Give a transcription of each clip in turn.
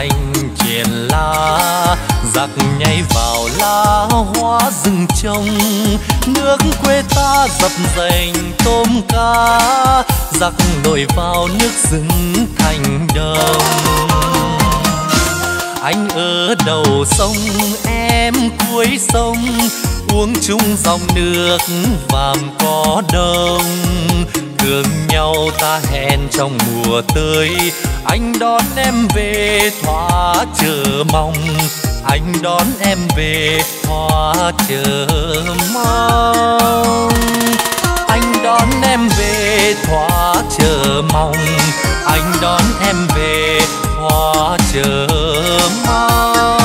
xanh triền lá giặc nhảy vào lá hoa rừng trông nước quê ta dập dềnh tôm cá giặc nổi vào nước rừng thành đồng. Anh ở đầu sông, em cuối sông uống chung dòng nước vàm có đông. Thương nhau ta hẹn trong mùa tươi. Anh đón em về thỏa chờ mong. Anh đón em về thỏa chờ mong. Anh đón em về thỏa chờ mong. Anh đón em về thỏa chờ mong.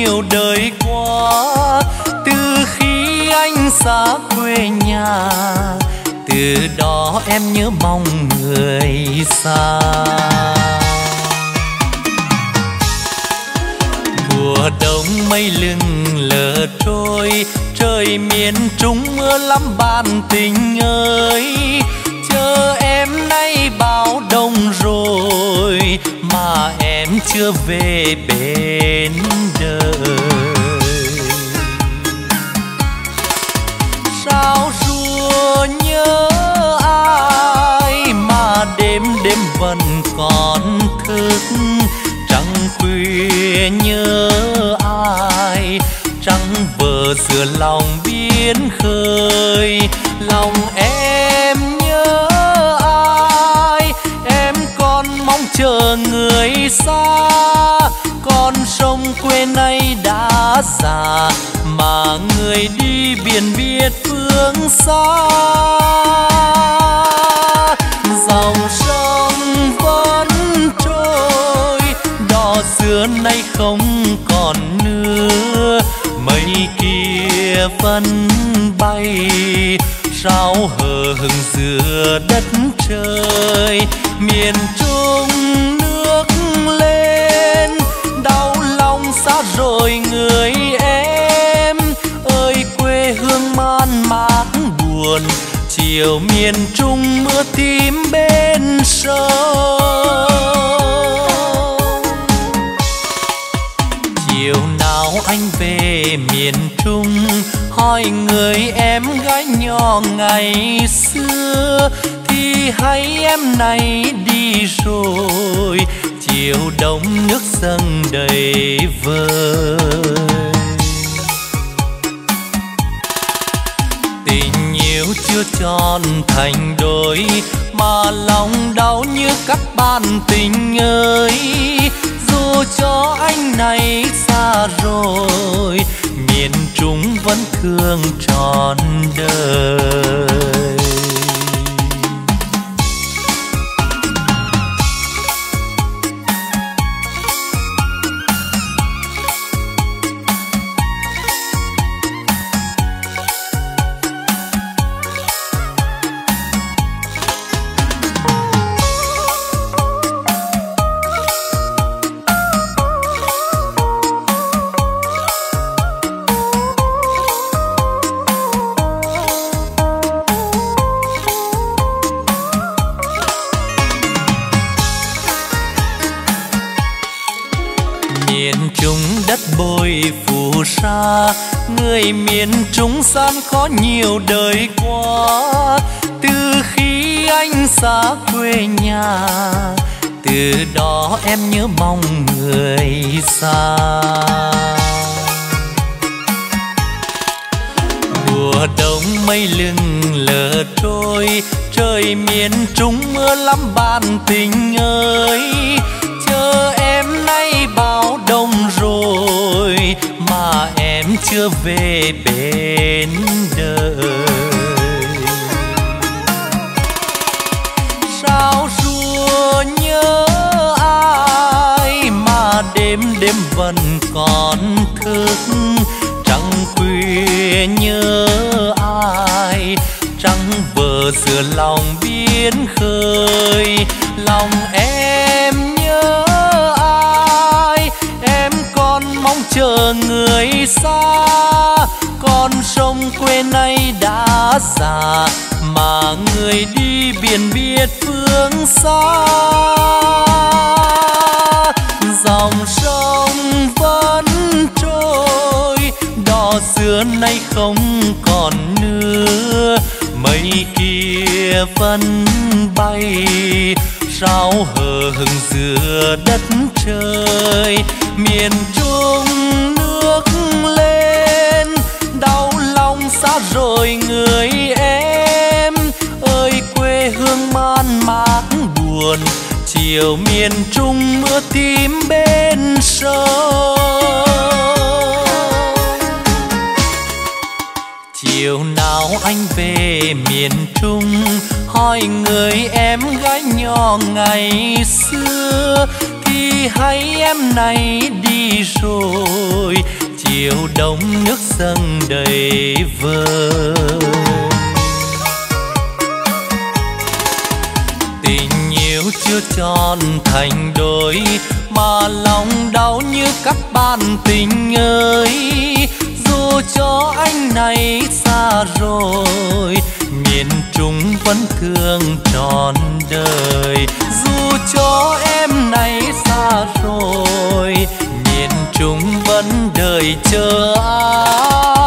Nhiều đời qua, từ khi anh xa quê nhà, từ đó em nhớ mong người xa. Mùa đông mây lưng lờ trôi, trời miền trung mưa lắm bạn tình ơi. Chờ em nay bao đông rồi, mà em chưa về bên đến đời. Sao rùa nhớ ai mà đêm đêm vẫn còn thức? Trăng khuya nhớ ai trăng vờ giữa lòng biến khơi. Lòng em nhớ ai, em còn mong chờ người xa con sông quê này đã già, mà người đi biển biết phương xa. Dòng sông vẫn trôi, đò xưa nay không còn nữa. Mây kia vẫn bay sao hờ hững giữa đất trời. Miền trung nước lên xa rồi người em ơi, quê hương man mác buồn, chiều miền trung mưa tím bên sông. Chiều nào anh về miền trung, hỏi người em gái nhỏ ngày xưa, thì hay em này đi rồi chiều đông nước dâng đầy vơi. Tình yêu chưa tròn thành đôi, mà lòng đau như cắt bàn tình ơi. Dù cho anh này xa rồi, miền trung vẫn thương tròn đời. Gian khó nhiều đời qua. Từ khi anh xa quê nhà, từ đó em nhớ mong người xa. Mùa đông mây lưng lờ trôi, trời miền trung mưa lắm bạn tình ơi. Chờ em nay bao đông rồi, mà em chưa về bên đời. Sao rùa nhớ ai mà đêm đêm vẫn còn thức? Trăng khuya nhớ ai trăng vờ giữa lòng biến khơi. Lòng em nhớ ai, em còn mong chờ người xa con sông quê nay đã già, mà người đi biển biết phương xa. Dòng sông vẫn trôi, đò xưa nay không còn nữa. Mây kia vẫn bay sao hờ hững giữa đất trời. Miền trung nước lên đau lòng xa rồi người em. Ơi, quê hương man mác buồn, chiều miền trung mưa tím bên sông chiều nào anh về miền trung, hỏi người em gái nhỏ ngày xưa, thì hay em này đi rồi chiều đông nước dâng đầy vơi tình yêu chưa tròn thành đôi, mà lòng đau như các bạn tình ơi. Dù cho anh này xa rồi, miền trung vẫn thương trọn đời. Dù cho em này xa rồi chúng vẫn đợi chờ ai?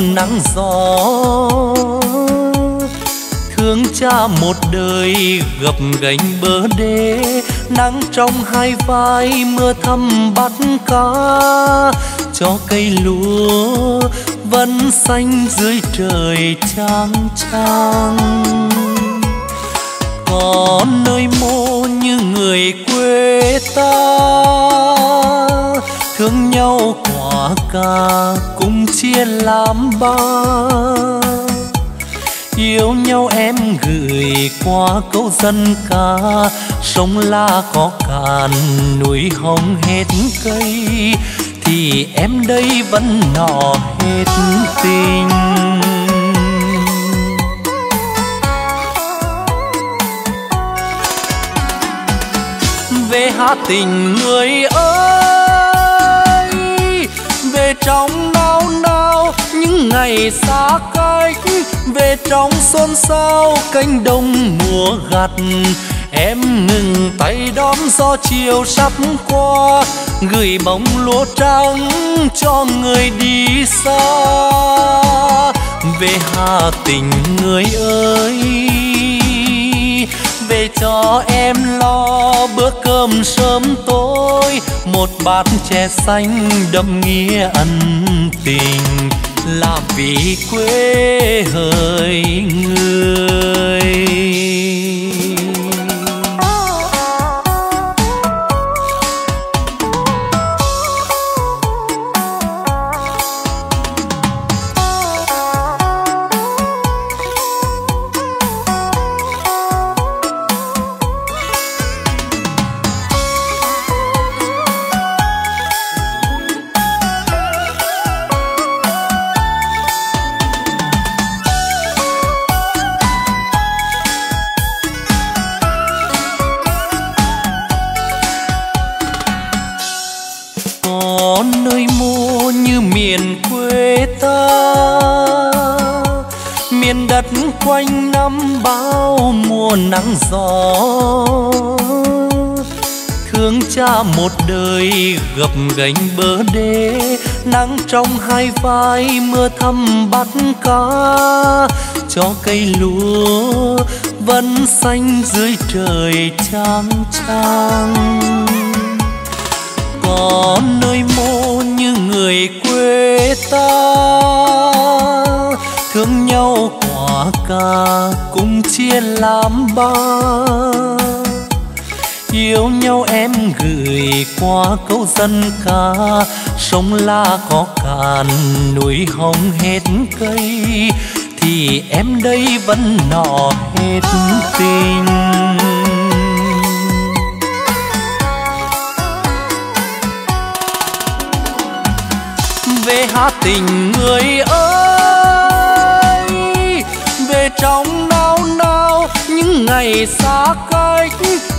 Nắng gió. Thương cha một đời gập gánh bờ đê, nắng trong hai vai mưa thăm bắt cá. Cho cây lúa vẫn xanh dưới trời trang trang có nơi mô như người quê ta, thương nhau quả ca cùng chia làm ba. Yêu nhau em gửi qua câu dân ca, sông la có cạn, núi hồng hết cây. Thì em đây vẫn nọ hết tình. Về hát tình người ơi, về trong những ngày xa cách, về trong xôn xao cánh đồng mùa gặt. Em ngừng tay đón gió chiều sắp qua, gửi bóng lúa trắng cho người đi xa. Về hà tình người ơi, về cho em lo bữa cơm sớm tối. Một bát chè xanh đậm nghĩa ân tình là vì quê hỡi người. Cha một đời gập gánh bờ đê. Nắng trong hai vai mưa thăm bắt cá. Cho cây lúa vẫn xanh dưới trời trang trang có nơi mô như người quê ta, thương nhau quả cà cùng chia làm ba yêu nhau em gửi qua câu dân ca. Sông la có cạn, núi hồng hết cây. Thì em đây vẫn nọ hết tình. Về hát tình người ơi. Về trong nao nao, những ngày xa cách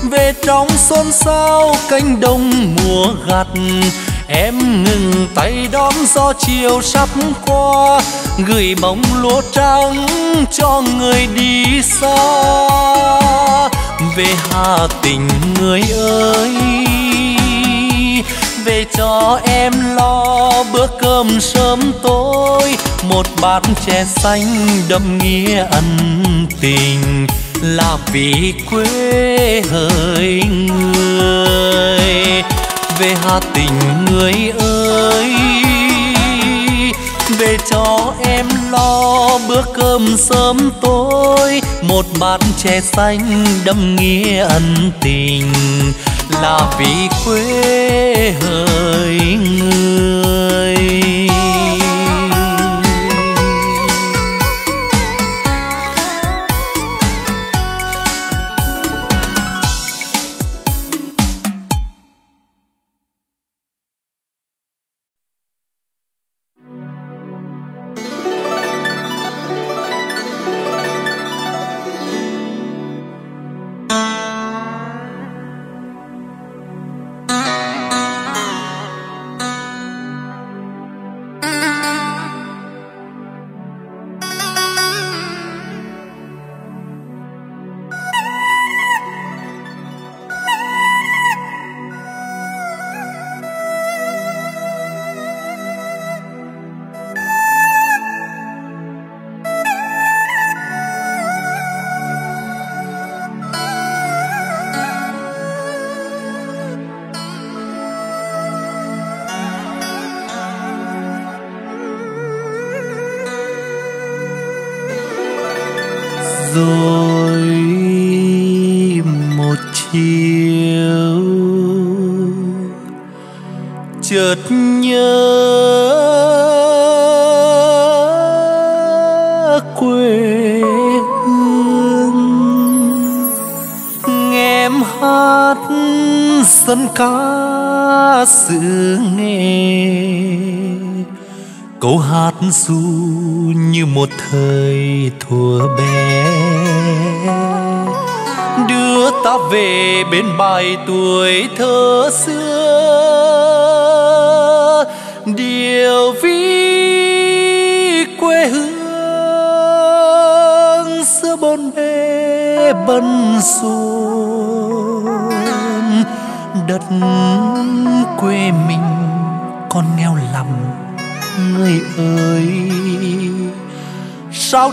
về trong xôn xao cánh đồng mùa gặt. Em ngừng tay đón gió chiều sắp qua, gửi bóng lúa trắng cho người đi xa. Về hà tình người ơi, về cho em lo bữa cơm sớm tối. Một bát chè xanh đậm nghĩa ân tình là vì quê hỡi người, về hà tình người ơi. Về cho em lo bữa cơm sớm tối, một bát chè xanh đâm nghĩa ân tình. Là vì quê hỡi người.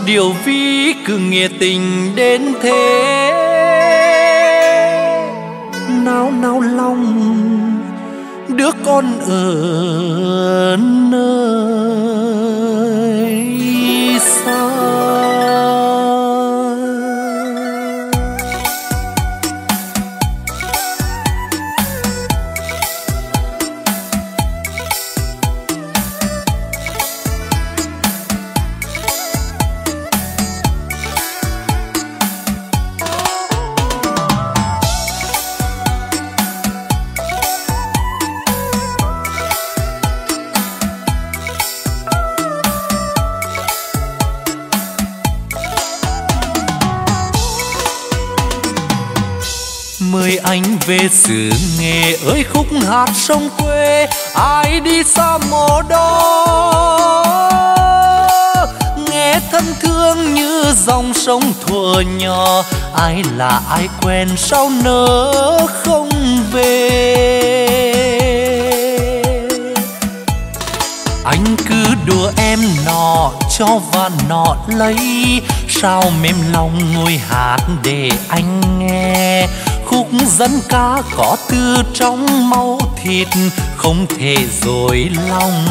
Điều ví cứ nghĩa tình đến thế. Nao nao lòng đứa con ở ai là ai quen sao nỡ không về? Anh cứ đùa em nọ cho và nọ lấy, sao mềm lòng ngồi hát để anh nghe? Khúc dân ca có tư trong máu thịt, không thể dối lòng.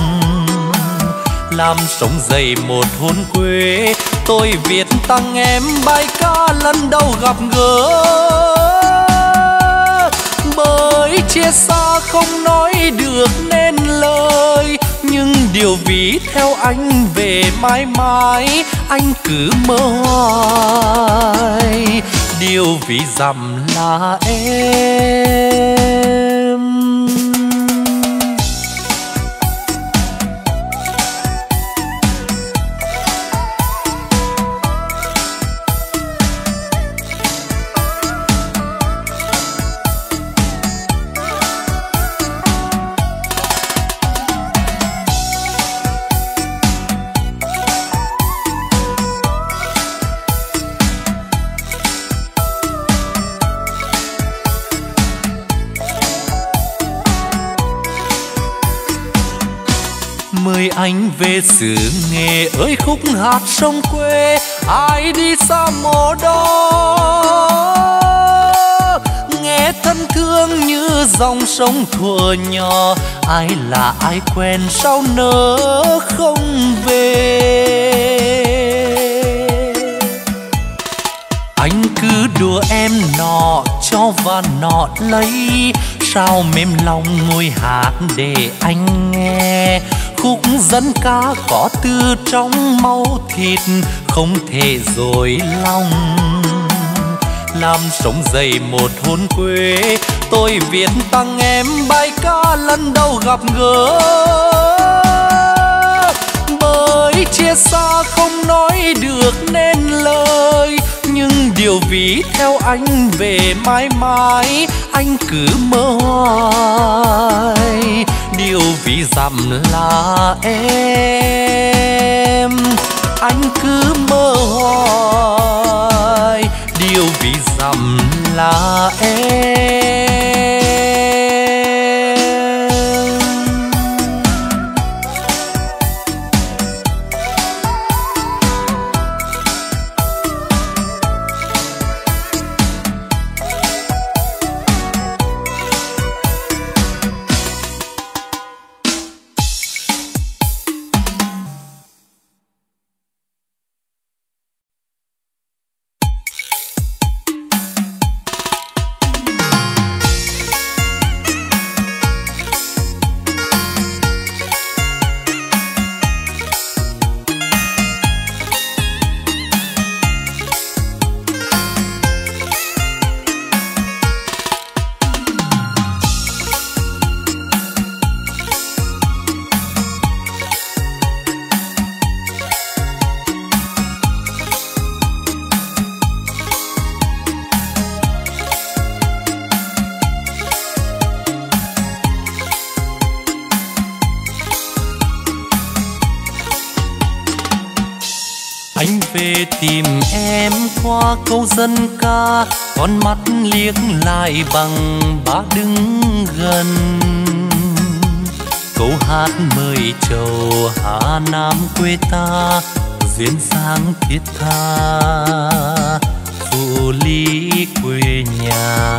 Làm sống dậy một hôn quê, tôi viết tặng em bài ca lần đầu gặp gỡ. Bởi chia xa không nói được nên lời, nhưng điều ví theo anh về mãi mãi, anh cứ mơ hoài. Điều vì dặm là em. Anh về xứ nghề ơi, khúc hát sông quê, ai đi xa mồ đó nghe thân thương như dòng sông thuở nhỏ, ai là ai quen sao nỡ không về? Anh cứ đùa em nọ cho và nọ lấy, sao mềm lòng ngồi hát để anh nghe? Khúc dân ca có từ trong máu thịt, không thể dối lòng. Làm sống dậy một hôn quê, tôi viết tặng em bài ca lần đầu gặp gỡ. Bởi chia xa không nói được nên lời nhưng điều ví theo anh về mãi mãi, anh cứ mơ hoài. Điều ví dặm là em, anh cứ mơ hoài. Điều ví dặm là em. Dân ca, con mắt liếc lại bằng bá đứng gần. Câu hát mời trầu hà nam quê ta duyên dáng thiết tha. Phụ lý quê nhà.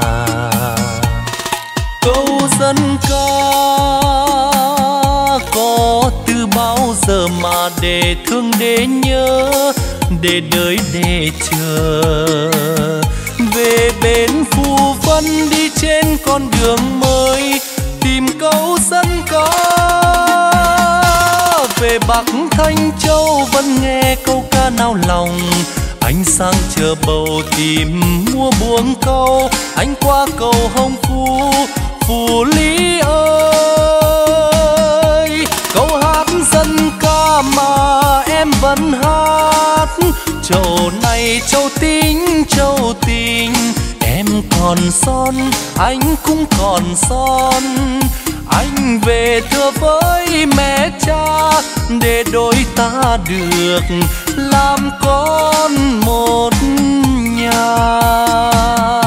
Câu dân ca có từ bao giờ mà để thương để nhớ? Để đợi để chờ. Về bên phù vân đi trên con đường mới, tìm câu dân ca về bắc thanh châu vẫn nghe câu ca nao lòng. Anh sang chờ bầu tìm mua buông câu anh qua cầu hồng phu phù lý ơi. Câu hát dân ca mà em vẫn hát châu này châu tính châu tình em còn son, anh cũng còn son. Anh về thưa với mẹ cha, để đôi ta được làm con một nhà.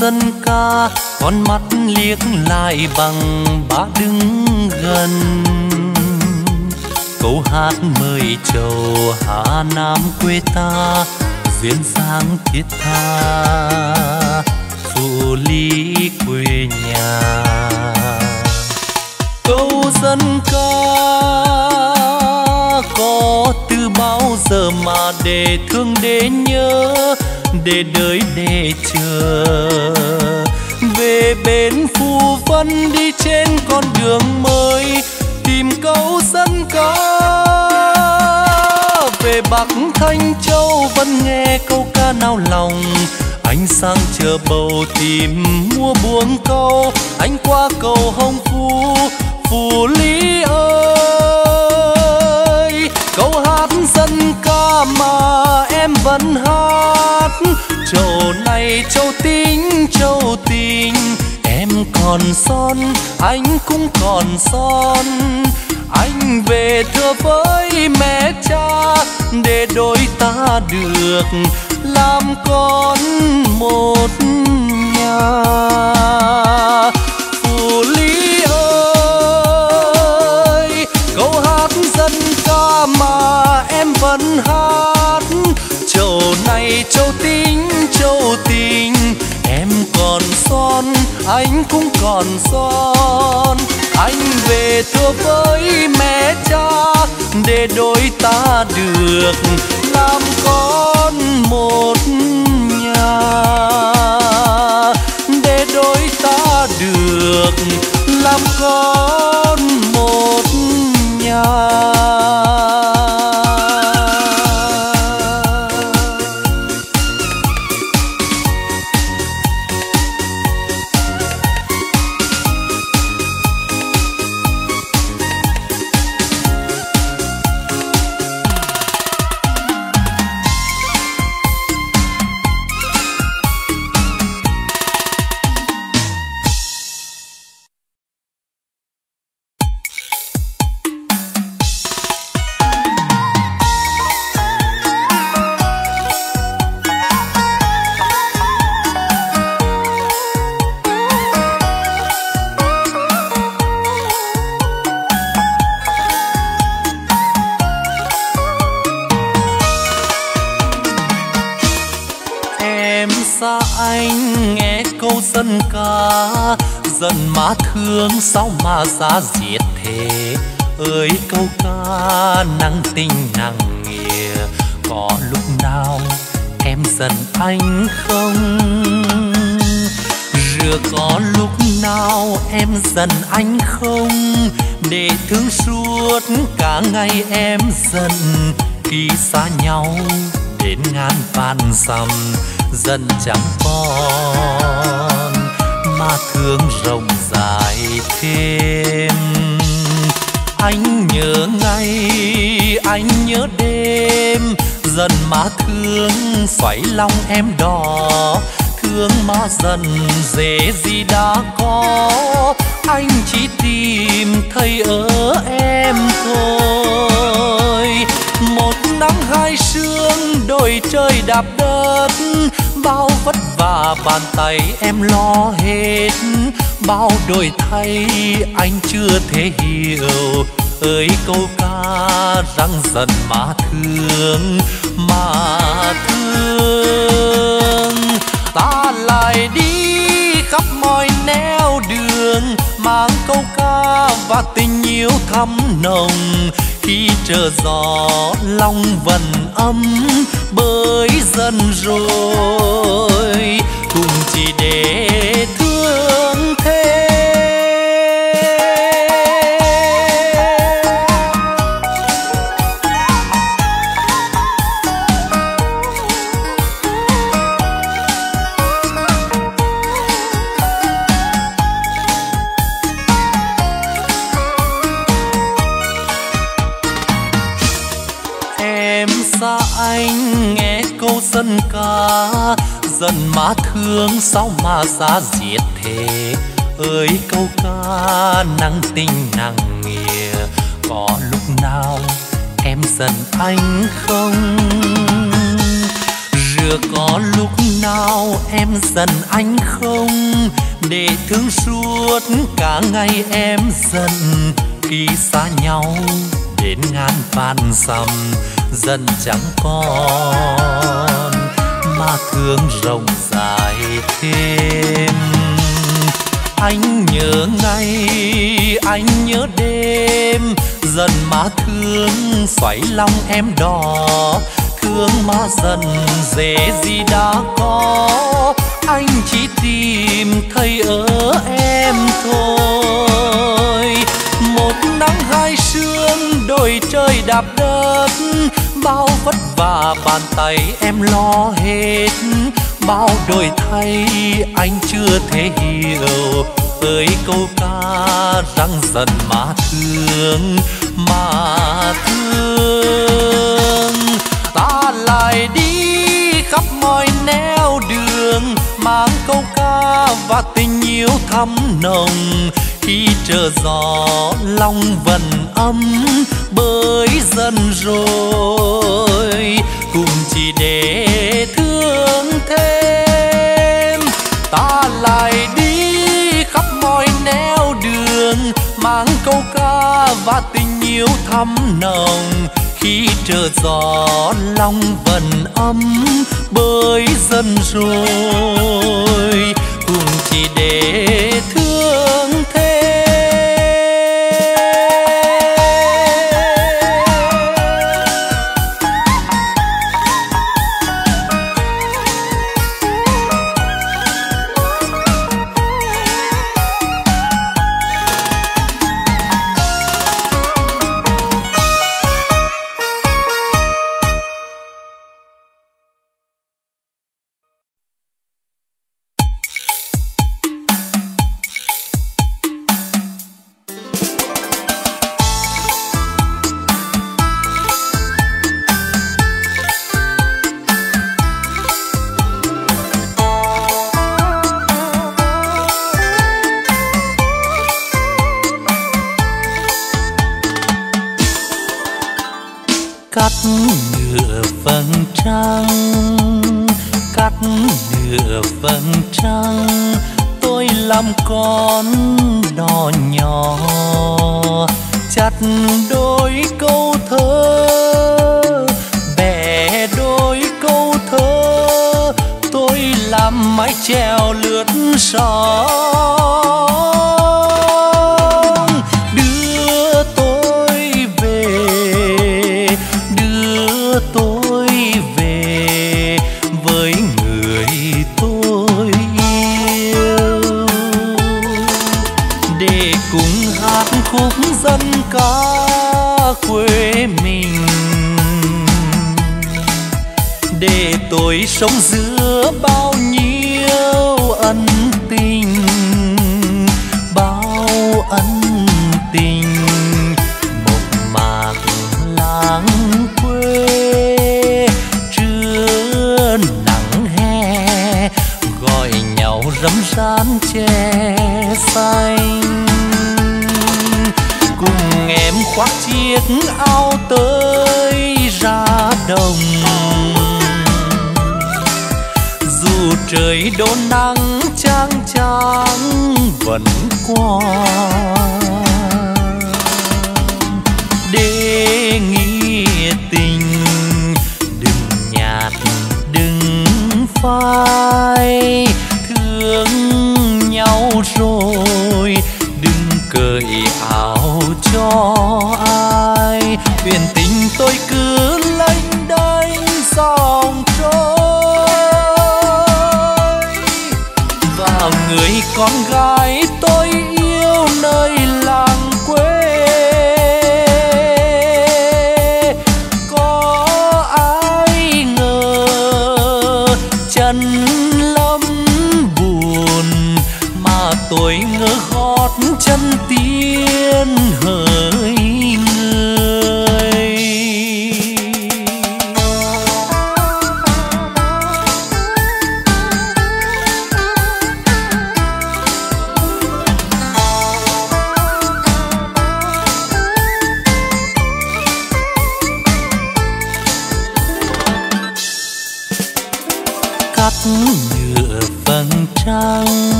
Dân ca, con mắt liếc lại bằng bá đứng gần. Câu hát mời trầu hà nam quê ta duyên dáng thiết tha. Phụ lý quê nhà. Câu dân ca có từ bao giờ mà để thương để nhớ? Để đợi để chờ. Về bên phù vân đi trên con đường mới, tìm câu dân ca. Về bắc thanh châu vẫn nghe câu ca nao lòng. Anh sang chờ bầu tìm mua buông câu. Anh qua cầu hồng phú phù lý ơi. Câu hát dân ca mà em vẫn hát. Châu này châu tính châu tình, em còn son, anh cũng còn son. Anh về thưa với mẹ cha, để đôi ta được làm con một nhà. Phù lý vẫn hát châu này châu tính, châu tình, em còn son, anh cũng còn son. Anh về thưa với mẹ cha, để đôi ta được làm con một nhà. Để đôi ta được làm con một nhà. Xa diệt thế ơi, câu ca nắng tình nắng nghĩa có lúc nào em giận anh không? Rửa có lúc nào em giận anh không? Để thương suốt cả ngày em giận, khi xa nhau đến ngàn vạn dặm dần chẳng còn. Mà thương rộng lại thêm. Anh nhớ ngày anh nhớ đêm, dần mà thương xoáy lòng em đỏ thương mà dần dễ gì đã có, anh chỉ tìm thấy ở em thôi. Một nắng hai sương, đôi trời đạp đất, bao vất vả bàn tay em lo hết bao đổi thay, anh chưa thể hiểu. Ơi, câu ca răng dần mà thương mà thương. Ta lại đi khắp mọi nẻo đường, mang câu ca và tình yêu thắm nồng. Khi chờ gió, lòng vần ấm, bơi dần rồi cùng chỉ để thương em xa anh nghe câu sân ca dần má thương, sao mà xa diệt thế? Ơi, câu ca nắng tình nặng nghĩa có lúc nào em giận anh không? Rửa có lúc nào em giận anh không? Để thương suốt cả ngày em giận, khi xa nhau đến ngàn vạn dặm dần chẳng còn mà thương rộng dài thêm. Anh nhớ ngày anh nhớ đêm, dần mà thương xoáy lòng em đỏ. Thương mà dần dễ gì đã có, anh chỉ tìm thấy ở em thôi. Một nắng hai sương chơi trời đạp đất. Bao vất vả bàn tay em lo hết. Bao đổi thay anh chưa thể hiểu. Ơi câu ca răng dần mà thương mà thương. Ta lại đi khắp mọi nẻo đường, mang câu ca và tình yêu thắm nồng khi chờ gió, lòng vần ấm bơi dần rồi. Cùng chỉ để thương thêm, ta lại đi khắp mọi nẻo đường, mang câu ca và tình yêu thắm nồng. Khi chờ gió, lòng vần ấm bơi dần rồi. Cùng chỉ để thương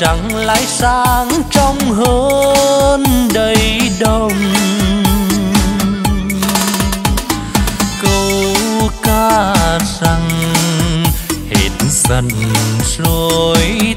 trăng lại sáng trong hơn đầy đồng câu ca rằng hết dần rồi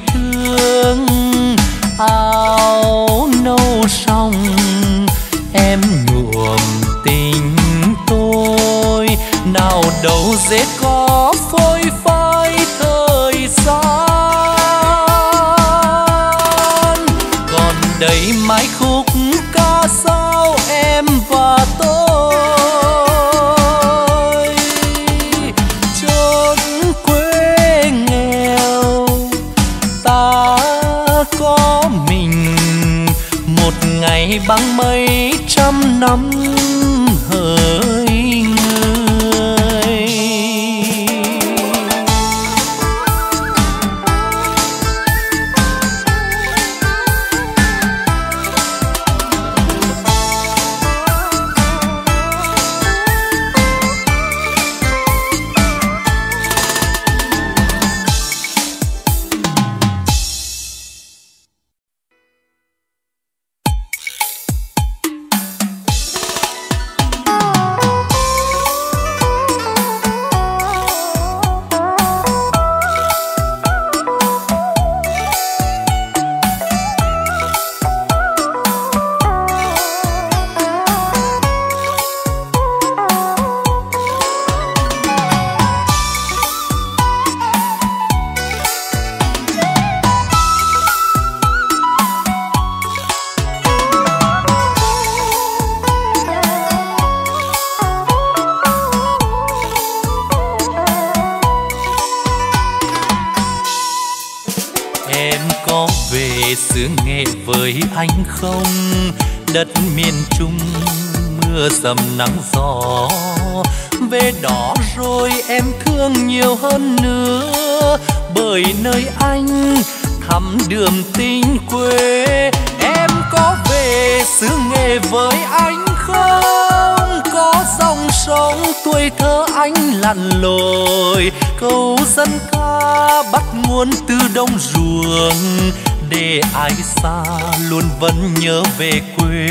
xuống để ai xa luôn vẫn nhớ về quê.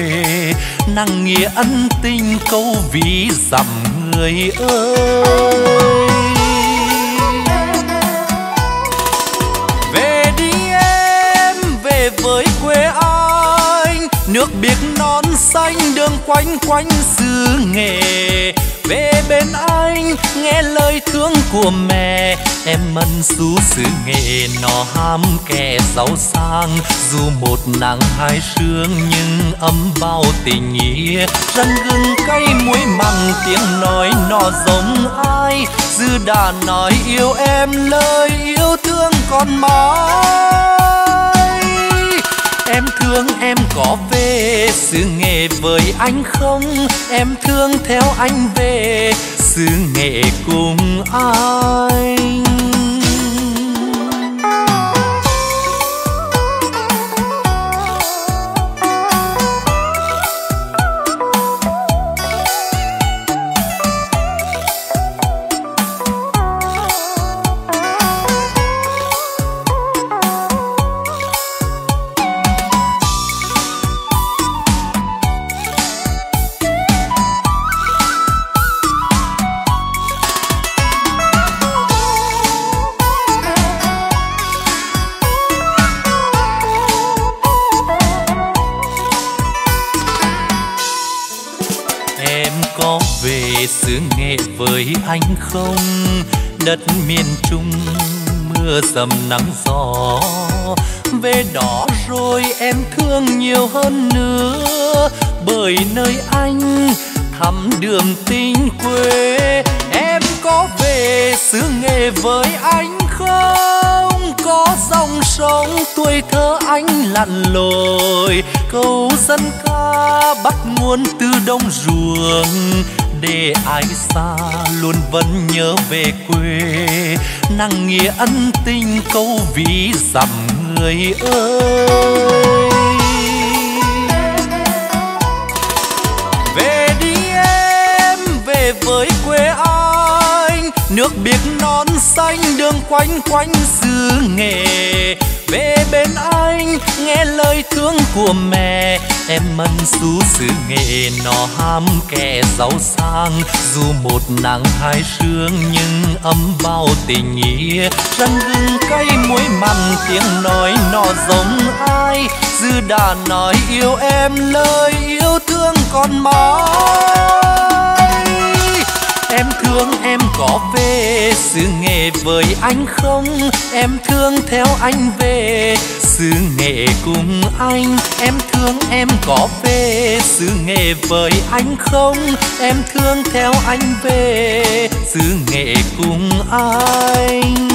Nặng nghĩa ân tình câu ví dặm người ơi. Về đi em, về với quê anh, nước biếc non xanh đường quanh quanh xứ nghề. Về bên anh, nghe lời thương của mẹ em mân xú xứ nghệ nó ham kẻ giàu sang. Dù một nắng hai sương nhưng ấm bao tình nghĩa. Răng gừng cay muối mặn tiếng nói nó giống ai. Dư đã nói yêu em lời yêu thương còn mãi. Em thương em có về xứ nghệ với anh không? Em thương theo anh về xứ nghệ cùng anh. Anh không? Đất miền trung mưa dầm nắng gió. Về đó rồi em thương nhiều hơn nữa. Bởi nơi anh thăm đường tình quê. Em có về xứ nghệ với anh không? Có dòng sông tuổi thơ anh lặn lội. Câu dân ca bắt nguồn từ đông ruộng để ai xa luôn vẫn nhớ về quê. Nặng nghĩa ân tình câu ví dặm người ơi. Về đi em, về với quê anh, nước biếc non xanh đường quanh quanh xứ nghề. Về bên anh, nghe lời thương của mẹ em mân xú xứ nghệ nó ham kẻ giàu sang. Dù một nắng hai sương nhưng ấm bao tình nghĩa. Răng gừng cay muối mặn tiếng nói nó giống ai. Dư đã nói yêu em lời yêu thương còn mãi. Em thương em có về xứ nghệ với anh không? Em thương theo anh về. Xứ nghệ cùng anh, em thương em có về. Xứ nghệ với anh không? Em thương theo anh về. Xứ nghệ cùng anh.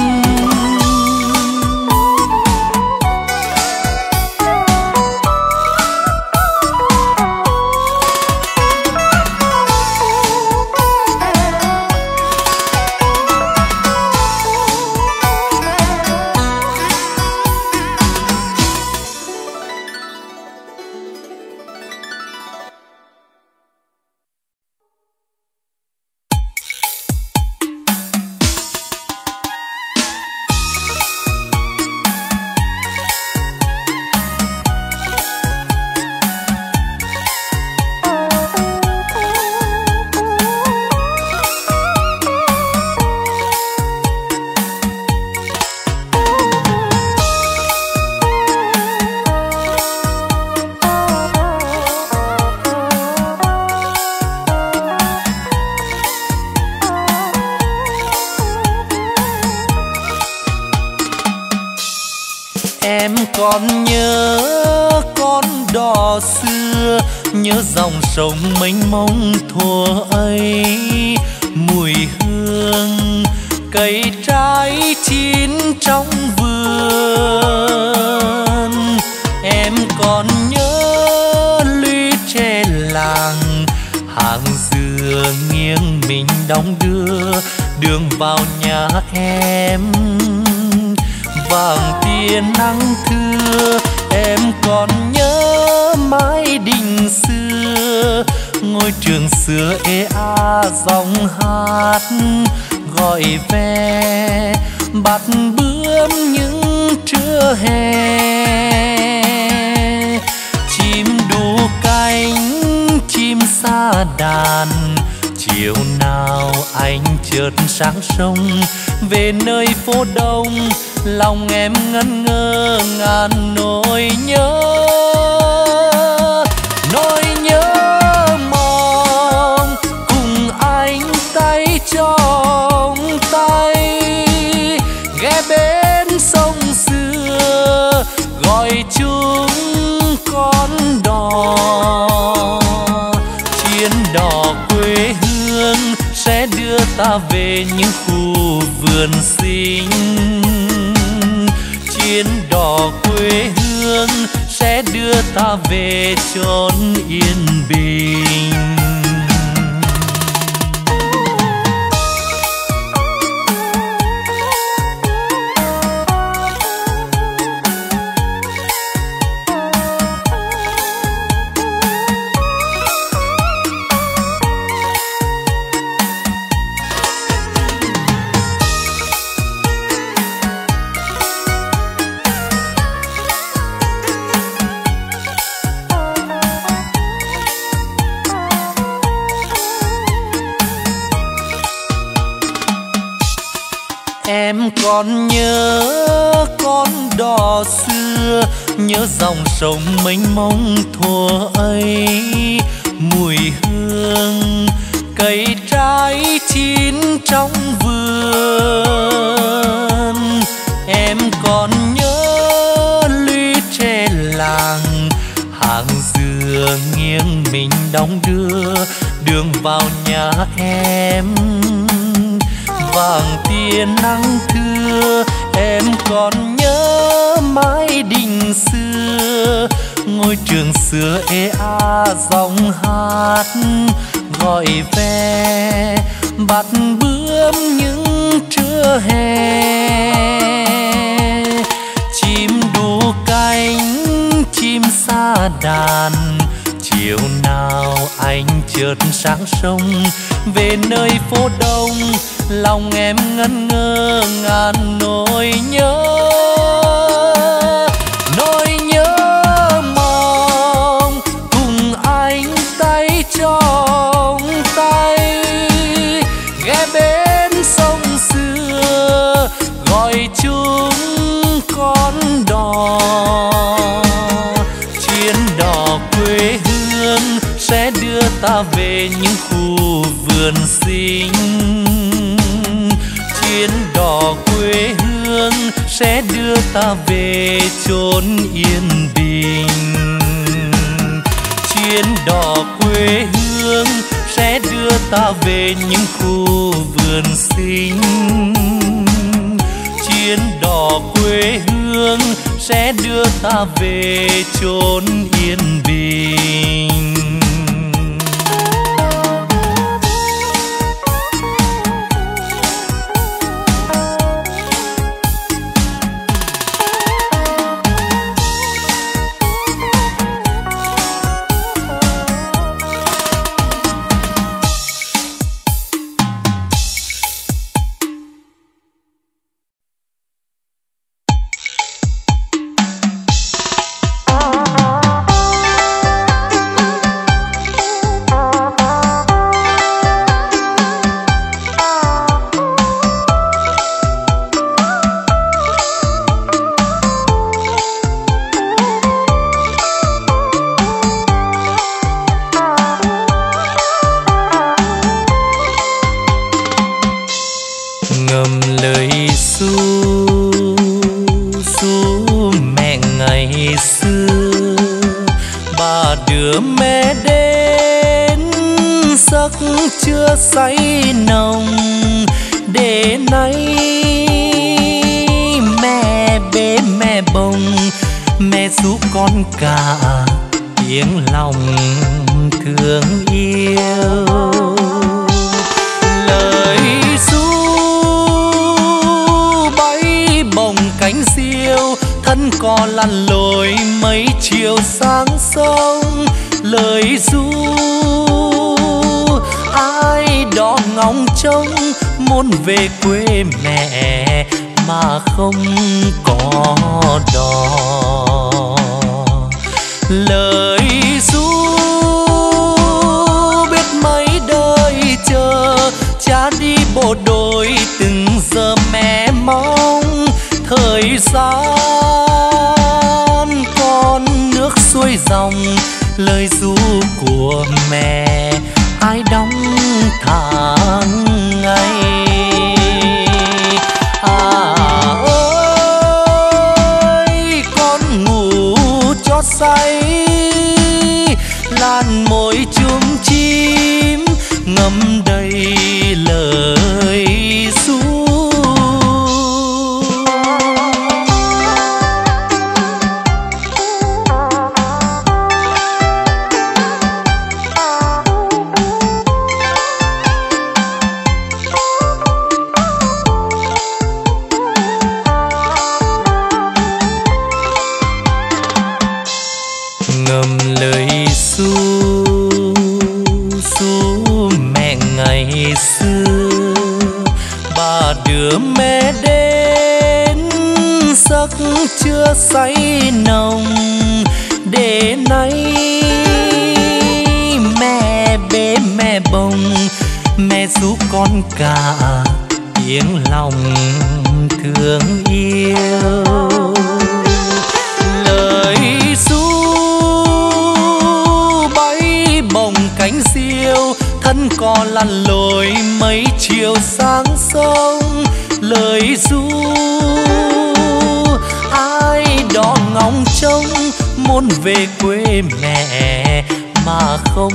Muốn về quê mẹ mà không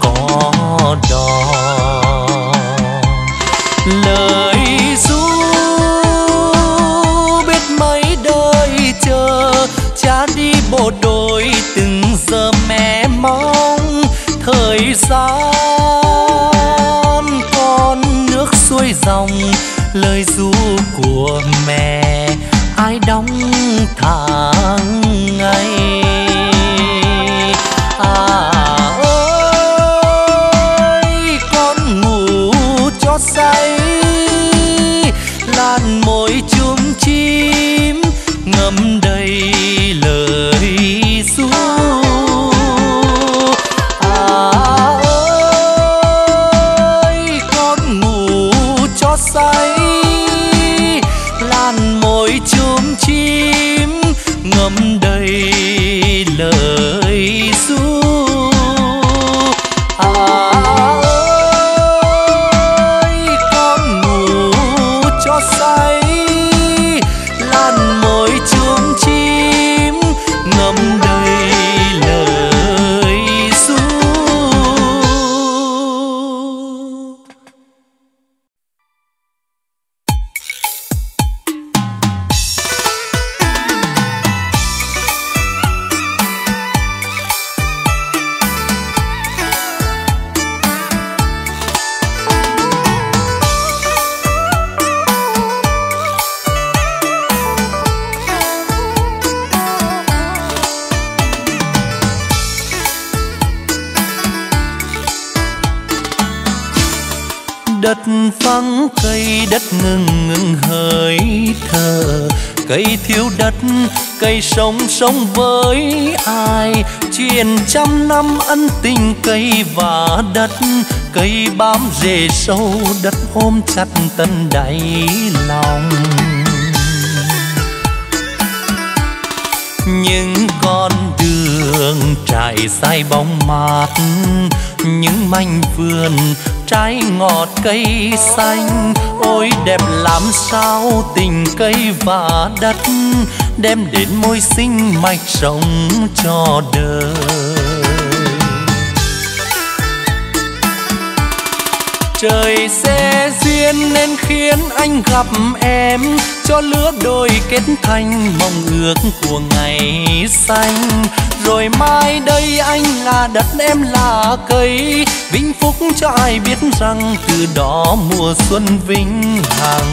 có đò. Lời ru biết mấy đời chờ, cha đi bộ đội từng giờ mẹ mong thời gian con nước xuôi dòng, lời ru của mẹ ai đóng tháng ngày ai đất, cây bám rễ sâu, đất ôm chặt tận đáy lòng. Những con đường trải dài bóng mát, những mảnh vườn trái ngọt cây xanh. Ôi, đẹp làm sao tình cây và đất đem đến môi sinh mạch sống cho đời. Trời sẽ duyên nên khiến anh gặp em, cho lứa đôi kết thành mong ước của ngày xanh. Rồi mai đây anh là đất em là cây, vĩnh phúc cho ai biết rằng từ đó mùa xuân vĩnh hằng.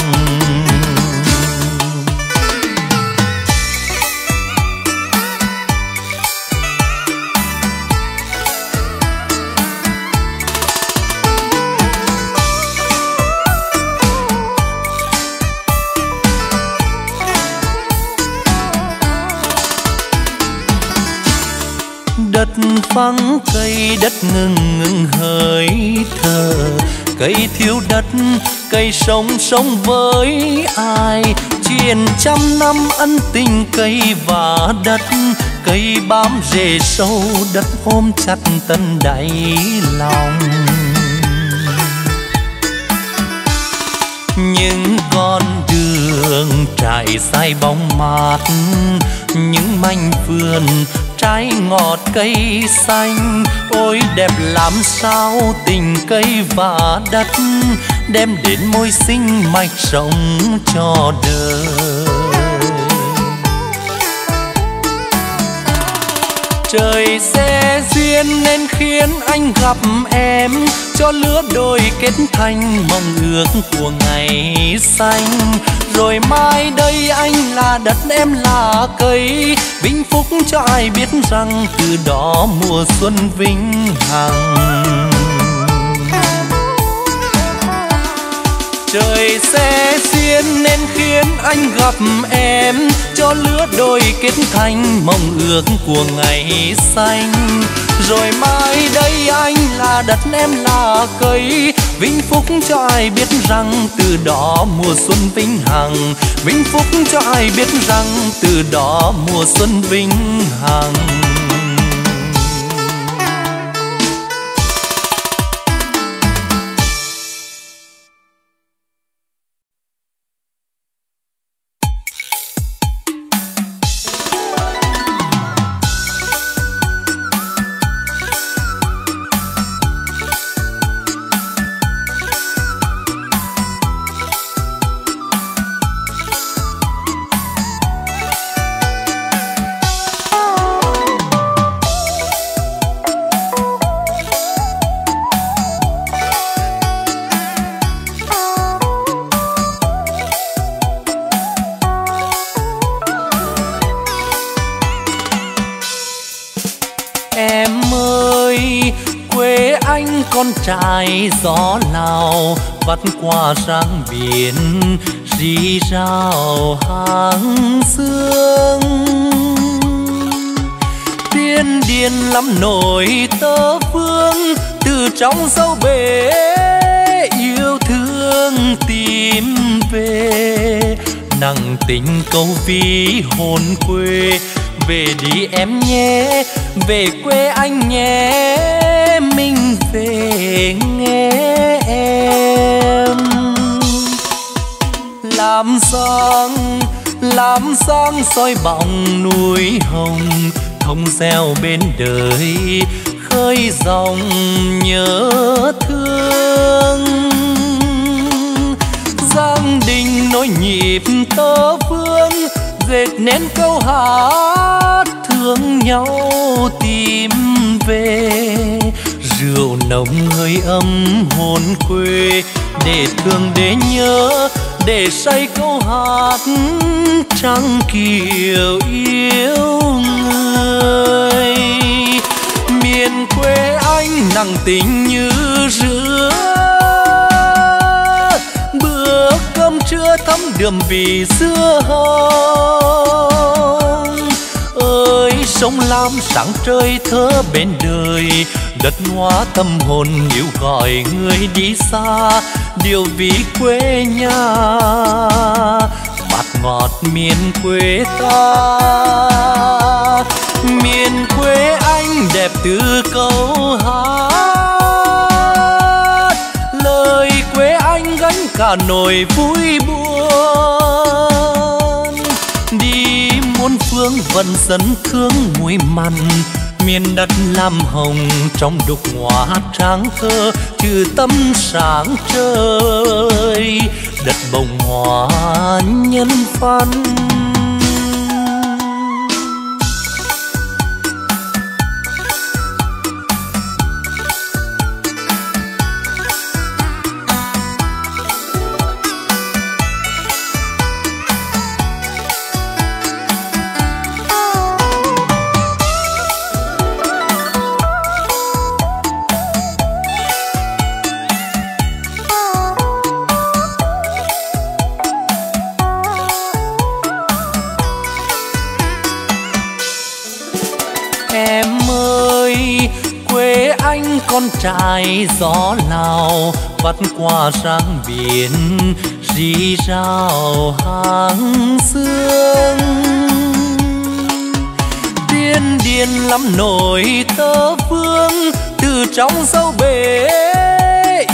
Đất vắng, cây đất ngừng ngừng hơi thở. Cây thiếu đất, cây sống sống với ai? Triền trăm năm ân tình, cây và đất. Cây bám rễ sâu, đất ôm chặt tân đáy lòng. Những con đường trải dài bóng mát, những manh vườn trái ngọt cây xanh. Ôi, đẹp làm sao tình cây và đất đem đến môi sinh mạch rộng cho đời. Trời sẽ duyên nên khiến anh gặp em, cho lứa đôi kết thành mong ước của ngày xanh. Rồi mai đây anh là đất em là cây vĩnh phúc cho ai biết rằng từ đó mùa xuân vĩnh hằng. Trời sẽ duyên nên khiến anh gặp em, cho lứa đôi kết thành mong ước của ngày xanh. Rồi mai đây anh là đất em là cây vinh phúc cho ai biết rằng từ đó mùa xuân vinh hằng. Vinh phúc cho ai biết rằng từ đó mùa xuân vinh hằng. Hoa sáng sang biển, rì rào hàng xương tiên điên lắm nổi tơ vương, từ trong sâu bể yêu thương tìm về. Nặng tình câu ví hồn quê, về đi em nhé, về quê anh nhé, mình về nghe em làm sáng làm sáng soi bóng núi hồng, thông reo bên đời khơi dòng nhớ thương. Giang đình nói nhịp tơ vương dệt nên câu hát thương nhau tìm về. Rượu nồng hơi ấm hồn quê, để thương để nhớ để say câu hát trăng kiều yêu người. Miền quê anh nặng tình như rứa. Bữa cơm trưa thắm đượm vì xưa hồng ơi sông lam sáng trời thơ bên đời đất hóa tâm hồn yêu gọi người đi xa, điều vì quê nhà. Bát ngọt miền quê ta, miền quê anh đẹp từ câu hát. Lời quê anh gánh cả nỗi vui buồn. Đi muôn phương vẫn dẫn thương muối mặn miền đất lam hồng, trong đục hoa tráng thơ chữ tâm sáng trời đất bồng hoa nhân văn. Vắt qua sang biển, rì rào hàng xương điên điên lắm nổi tơ vương, từ trong sâu bể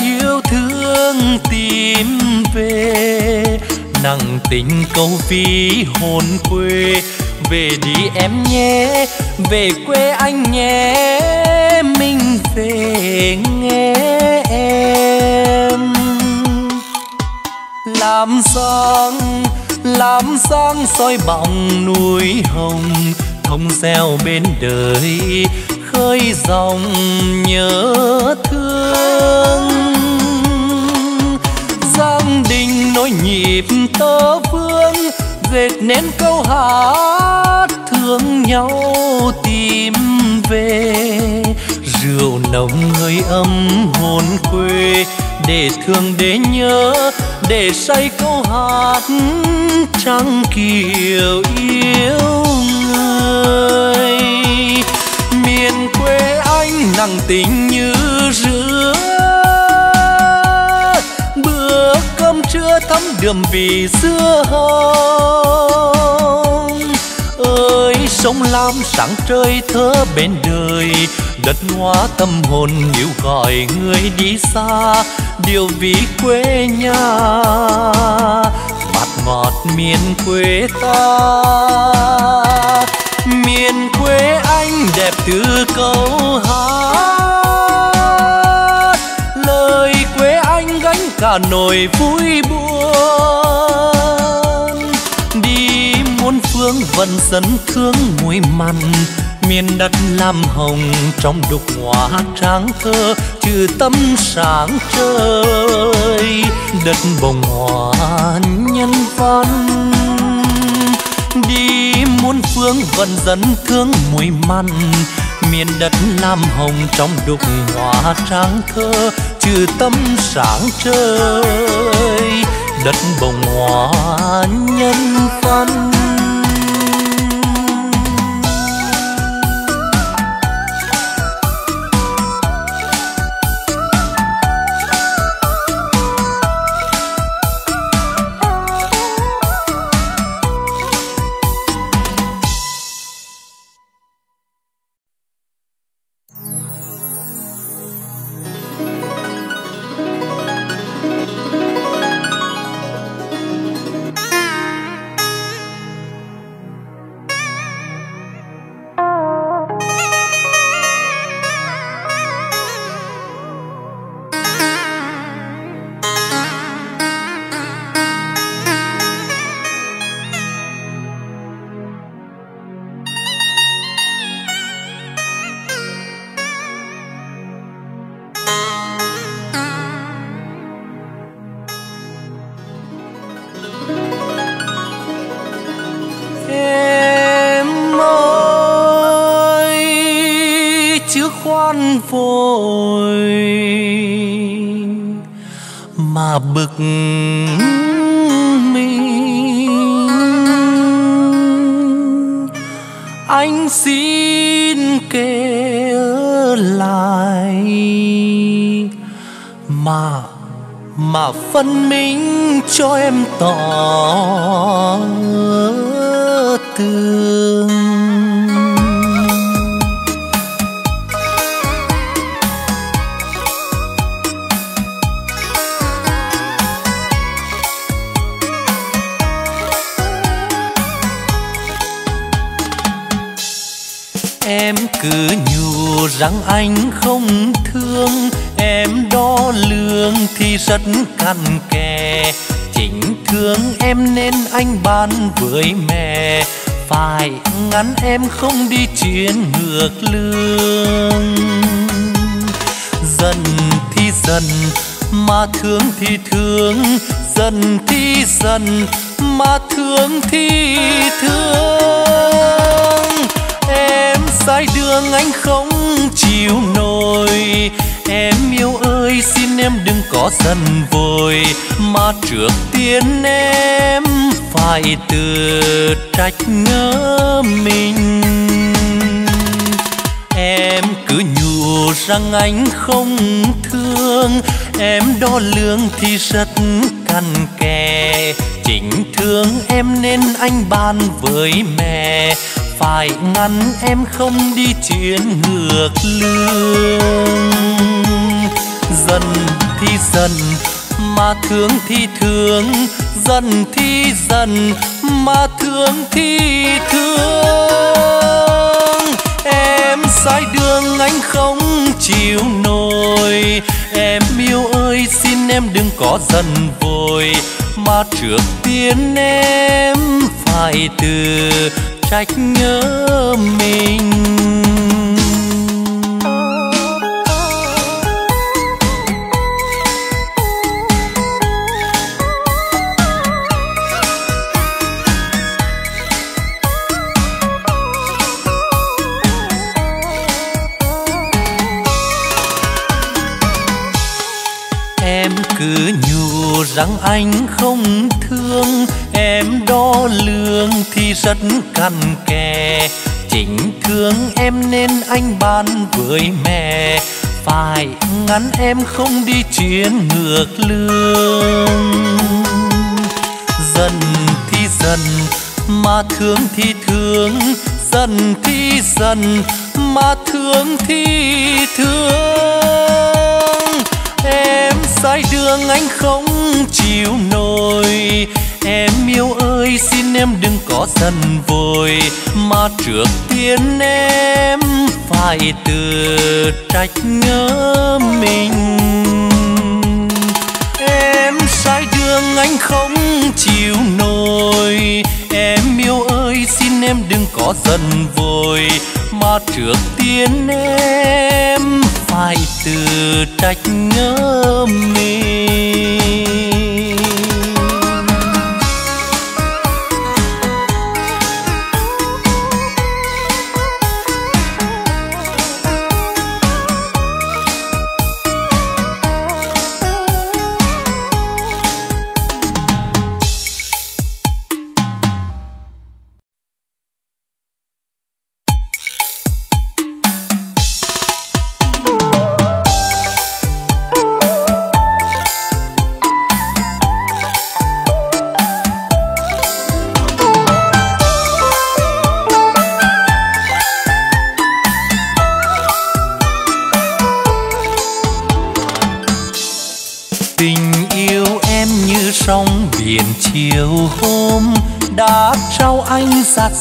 yêu thương tìm về. Nặng tình câu ví hồn quê, về đi em nhé, về quê anh nhé, mình về nghe. Làm sáng làm sáng soi bóng núi hồng, thông reo bên đời khơi dòng nhớ thương. Giang đình nối nhịp tơ vương, dệt nên câu hát thương nhau tìm về. Rượu nồng hơi ấm hồn quê để thương để nhớ để say câu hát trăng kiều yêu người. Miền quê anh nặng tình như rứa. Bữa cơm trưa thắm đượm vì xưa hồng. Ơi, sông lam sáng trời thơ bên đời. Đất hóa tâm hồn níu gọi người đi xa điều vì quê nhà, bát ngọt miền quê ta. Miền quê anh đẹp từ câu hát. Lời quê anh gánh cả nỗi vui buồn. Đi muôn phương vẫn dân thương muối mặn miền đất lam hồng, trong đục hoa tráng thơ trừ tâm sáng trời đất bồng hoa nhân văn, đi muôn phương vẫn dẫn thương mùi mặn. Miền đất lam hồng, trong đục hoa tráng thơ trừ tâm sáng trời đất bồng hoa nhân văn. Oan phôi mà bực mình. Anh xin kể lại mà mà phân minh cho em tỏ tư rằng anh không thương, em đo lường thì rất cằn kè. Chính thương em nên anh ban với mẹ, phải ngắn em không đi chuyến ngược lương. Dần thì dần mà thương thì thương. Dần thì dần mà thương thì thương. Em sai đường anh không chịu nổi Em yêu ơi, xin em đừng có giận vội, Mà trước tiên em phải tự trách ngỡ mình. Em cứ nhủ rằng anh không thương, em đo lường thì rất cằn kè. Chính thương em nên anh ban với mẹ phải ngăn em không đi chuyến ngược lương. Dần thì dần mà thương thì thương. Dần thì dần mà thương thì thương. Em sai đường, anh không chịu nổi. Em yêu ơi, xin em đừng có dần vội. Mà trước tiên em phải từ trách nhớ mình. Em cứ nhủ rằng anh không thương em đo lường thì rất cằn kè. Chính thương em nên anh bàn với mẹ. Phải ngăn em không đi chuyến ngược lương. Dần thì dần, mà thương thì thương. Dần thì dần, mà thương thì thương. Em sai đường anh không chịu nổi em yêu ơi, xin em đừng có giận vội, mà trước tiên em phải tự trách nhớ mình. Em sai đường, anh không chịu nổi. Em yêu ơi, xin em đừng có giận vội, mà trước tiên em phải tự trách nhớ mình.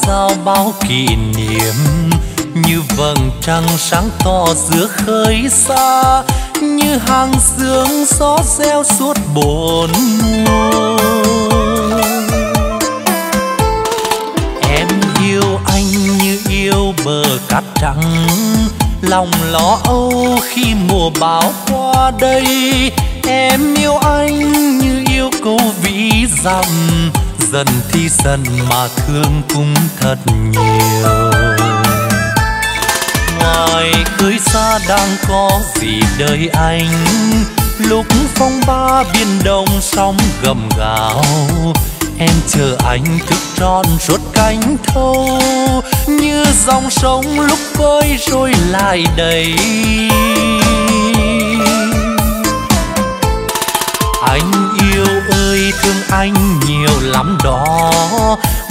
Sao bao kỷ niệm? Như vầng trăng sáng to giữa khơi xa, như hàng dương gió reo suốt bốn mùa em yêu anh như yêu bờ cát trắng, lòng lo âu khi mùa bão qua đây. Em yêu anh như yêu câu vĩ dặm dần thì dần mà thương cũng thật nhiều. Ngoài khơi xa đang có gì đời anh? Lúc phong ba biển đông sóng gầm gào, em chờ anh thức tròn ruột cánh thâu. Như dòng sông lúc vơi rồi lại đầy. Anh yêu anh nhiều lắm đó.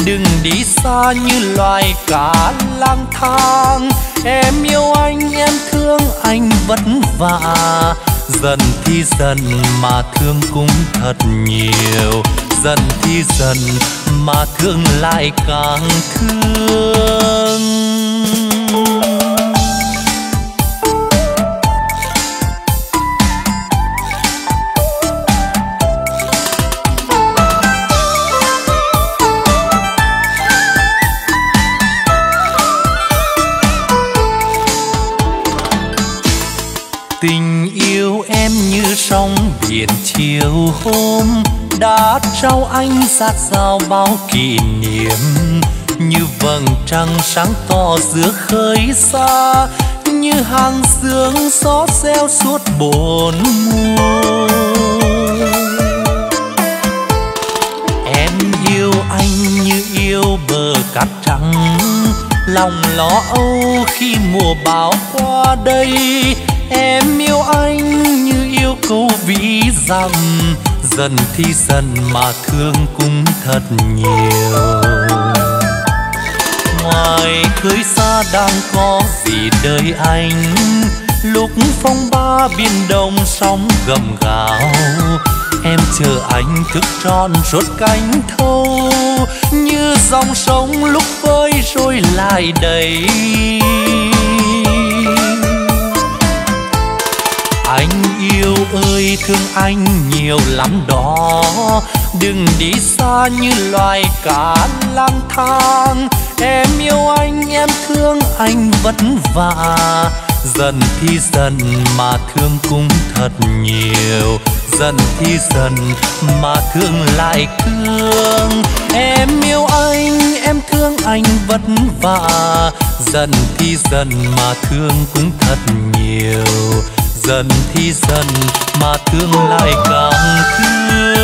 Đừng đi xa như loài cá lang thang. Em yêu anh, em thương anh vất vả. Dần thì dần mà thương cũng thật nhiều. Dần thì dần mà thương lại càng thương. Trao anh sát sao bao kỷ niệm? Như vầng trăng sáng to giữa khơi xa, như hàng sương gió reo suốt bốn mùa. Em yêu anh như yêu bờ cát trắng, lòng lo âu khi mùa bão qua đây. Em yêu anh như yêu câu vĩ rằng dần thì dần mà thương cũng thật nhiều. Ngoài khơi xa đang có gì đời anh, lúc phong ba biển đông sóng gầm gào. Em chờ anh thức tròn suốt cánh thâu, như dòng sông lúc vơi rồi lại đầy. Anh yêu ơi, thương anh nhiều lắm đó. Đừng đi xa như loài cá lang thang. Em yêu anh, em thương anh vất vả. Dần thì dần mà thương cũng thật nhiều. Dần thì dần mà thương lại thương. Em yêu anh, em thương anh vất vả. Dần thì dần mà thương cũng thật nhiều dần thì dần mà tương lai càng thương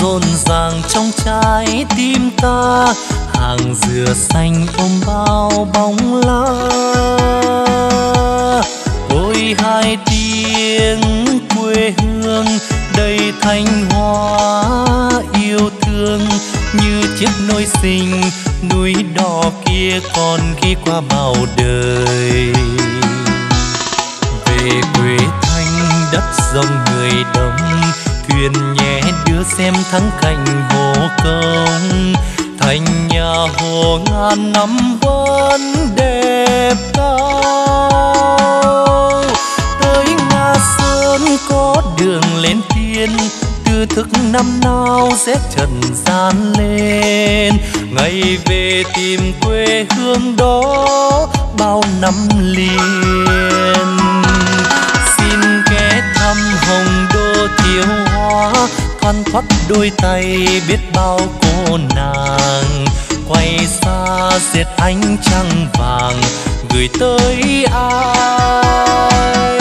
rộn ràng trong trái tim ta. Hàng dừa xanh ôm bao bóng lá ôi hai tiếng quê hương đầy thanh hoa yêu thương. Như chiếc nôi sinh, núi đỏ kia còn ghi qua bao đời. Về quê thanh đất rồng người đông thuyền nhẹ đưa xem thắng cảnh hồ công thành nhà hồ ngàn năm vẫn đẹp cao. Tới nga sơn có đường lên tiên tư thức năm nào sẽ trần gian lên. Ngày về tìm quê hương đó bao năm liền. Xin ghé thăm hồng đô thiếu thoan thoát đôi tay, biết bao cô nàng. Quay xa, diệt ánh trăng vàng, gửi tới ai?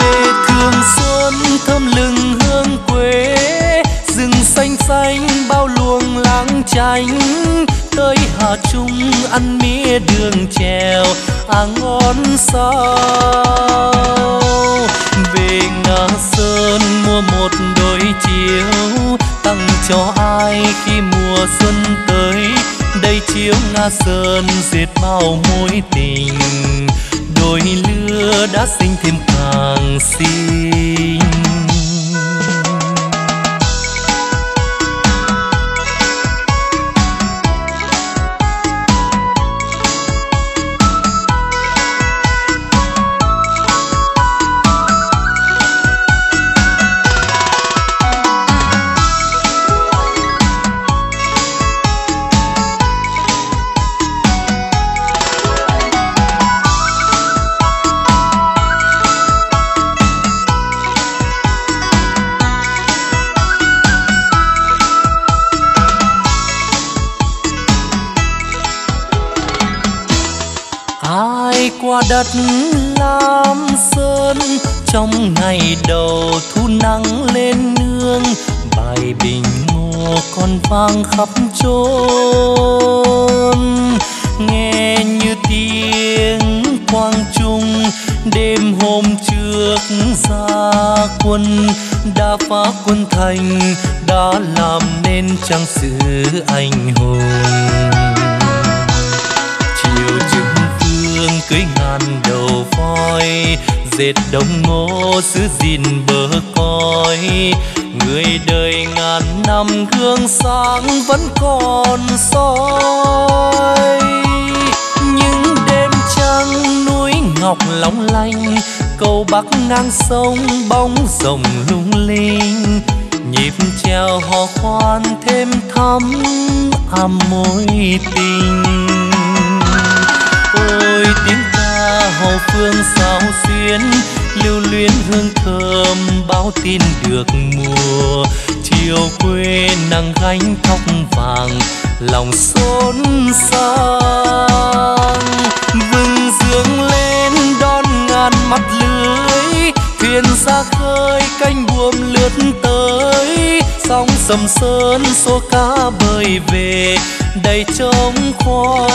Về thương xuân thơm lừng hương quê rừng xanh xanh, bao luồng láng chanh. Tới Hà Trung ăn mía đường chèo à ngon sao? Về ngã Sơn mua một đôi chiếu, tặng cho ai khi mùa xuân tới? Đây chiếu ngã Sơn dệt bao mối tình, đôi lứa đã sinh thêm càng xinh đất lam sơn. Trong ngày đầu thu nắng lên nương, bài bình ngô còn vang khắp chốn. Nghe như tiếng quang trung, đêm hôm trước ra quân, đã phá quân thành, đã làm nên trang sử anh hùng. Chiều trước phương cưới ngàn đầu voi, dệt đồng ngô xứ gìn bờ cõi. Người đời ngàn năm gương sáng vẫn còn soi. Những đêm trăng núi ngọc long lanh, cầu bắc ngang sông bóng rồng lung linh. Nhịp treo hò khoan thêm thắm ấm mối tình ôi tiếng ca hậu phương sao xuyến, lưu luyến hương thơm báo tin được mùa. Chiều quê nắng gánh tóc vàng, lòng xốn sang. Vừng dương lên đón ngàn mặt lưới, thuyền ra khơi lướt tới. Sóng sầm sơn số cá bơi về đầy trống khoan.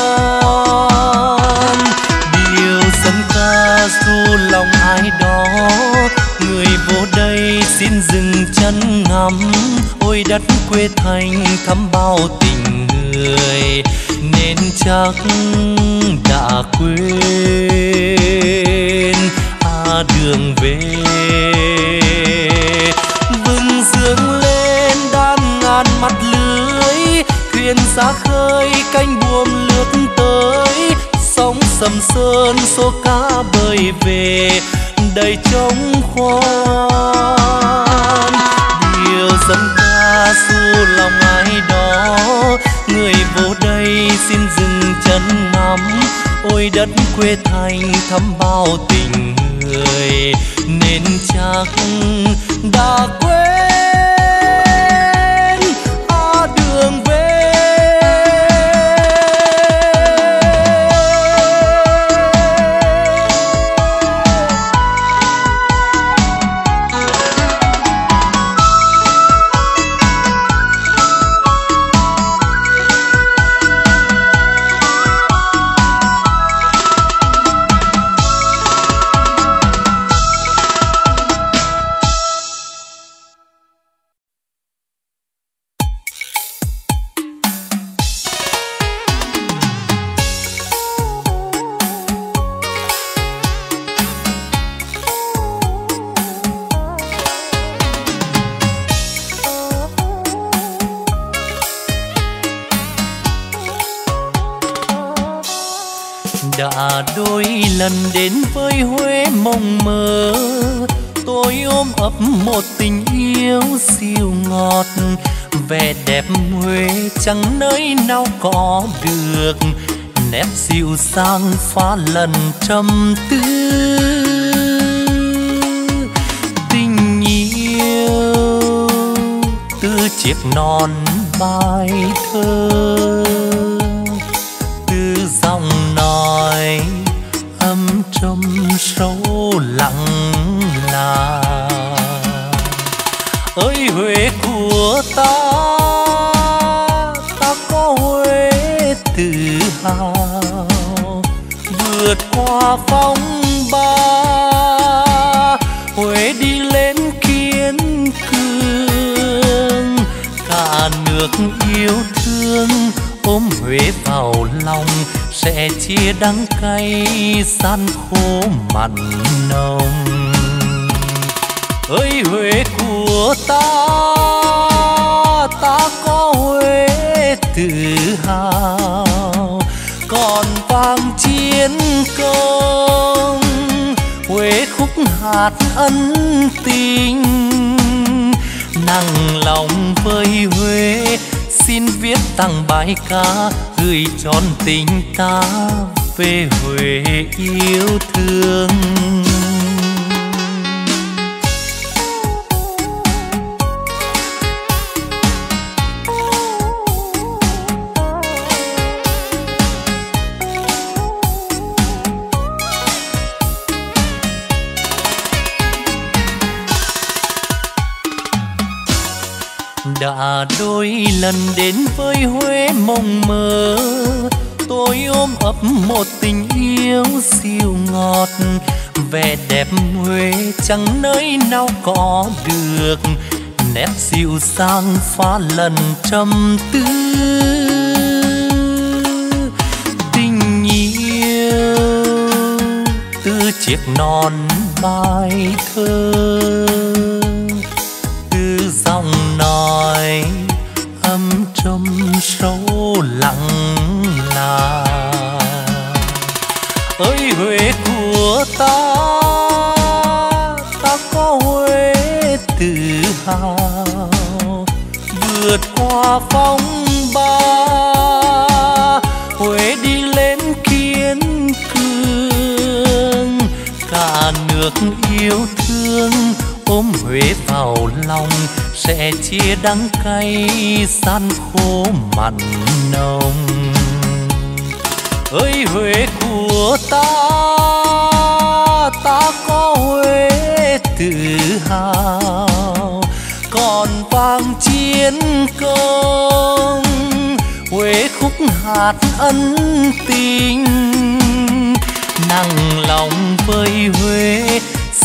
Điều dân ca du lòng ai đó. Người vô đây xin dừng chân ngắm. Ôi đất quê thành thắm bao tình người. Nên chắc đã quên. À đường về dương lên đan ngàn mặt lưới thuyền xa khơi canh buồm lướt tới. Sóng sầm sơn số cá bơi về, đầy trống khoan. Điều dân ca su lòng ai đó, người vô đây xin dừng chân ngắm. Ôi đất quê thành thắm bao tình người, nên chắc đã quên. Lần đến với Huế mộng mơ. Tôi ôm ấp một tình yêu siêu ngọt, vẻ đẹp Huế chẳng nơi nào có được. Nét dịu sang pha lần trầm tư. Tình yêu từ chiếc non bài thơ. Phong ba. Huế đi lên kiên cường cả nước yêu thương. Ôm huế vào lòng, sẽ chia đắng cay gian khổ mặn nồng. Ơi huế của ta ta có huế tự hào. Còn vang chiến công huế khúc hạt ân tình. Nặng lòng với huế, xin viết tặng bài ca, gửi tròn tình ta về huế yêu thương. Đã đôi lần đến với Huế mộng mơ. Tôi ôm ấp một tình yêu siêu ngọt, vẻ đẹp huế chẳng nơi nào có được. Nét dịu dàng pha lần trầm tư. Tình yêu từ chiếc non bài thơ. Âm sâu lặng là. Ơi huế của ta ta có huế tự hào. Vượt qua phong ba, huế đi lên kiên cường cả nước yêu thương ôm huế vào lòng, sẽ chia đắng cay san khô mặn nồng. Ơi huế của ta ta có huế tự hào. Còn vang chiến công, huế khúc hạt ân tình. Nặng lòng với huế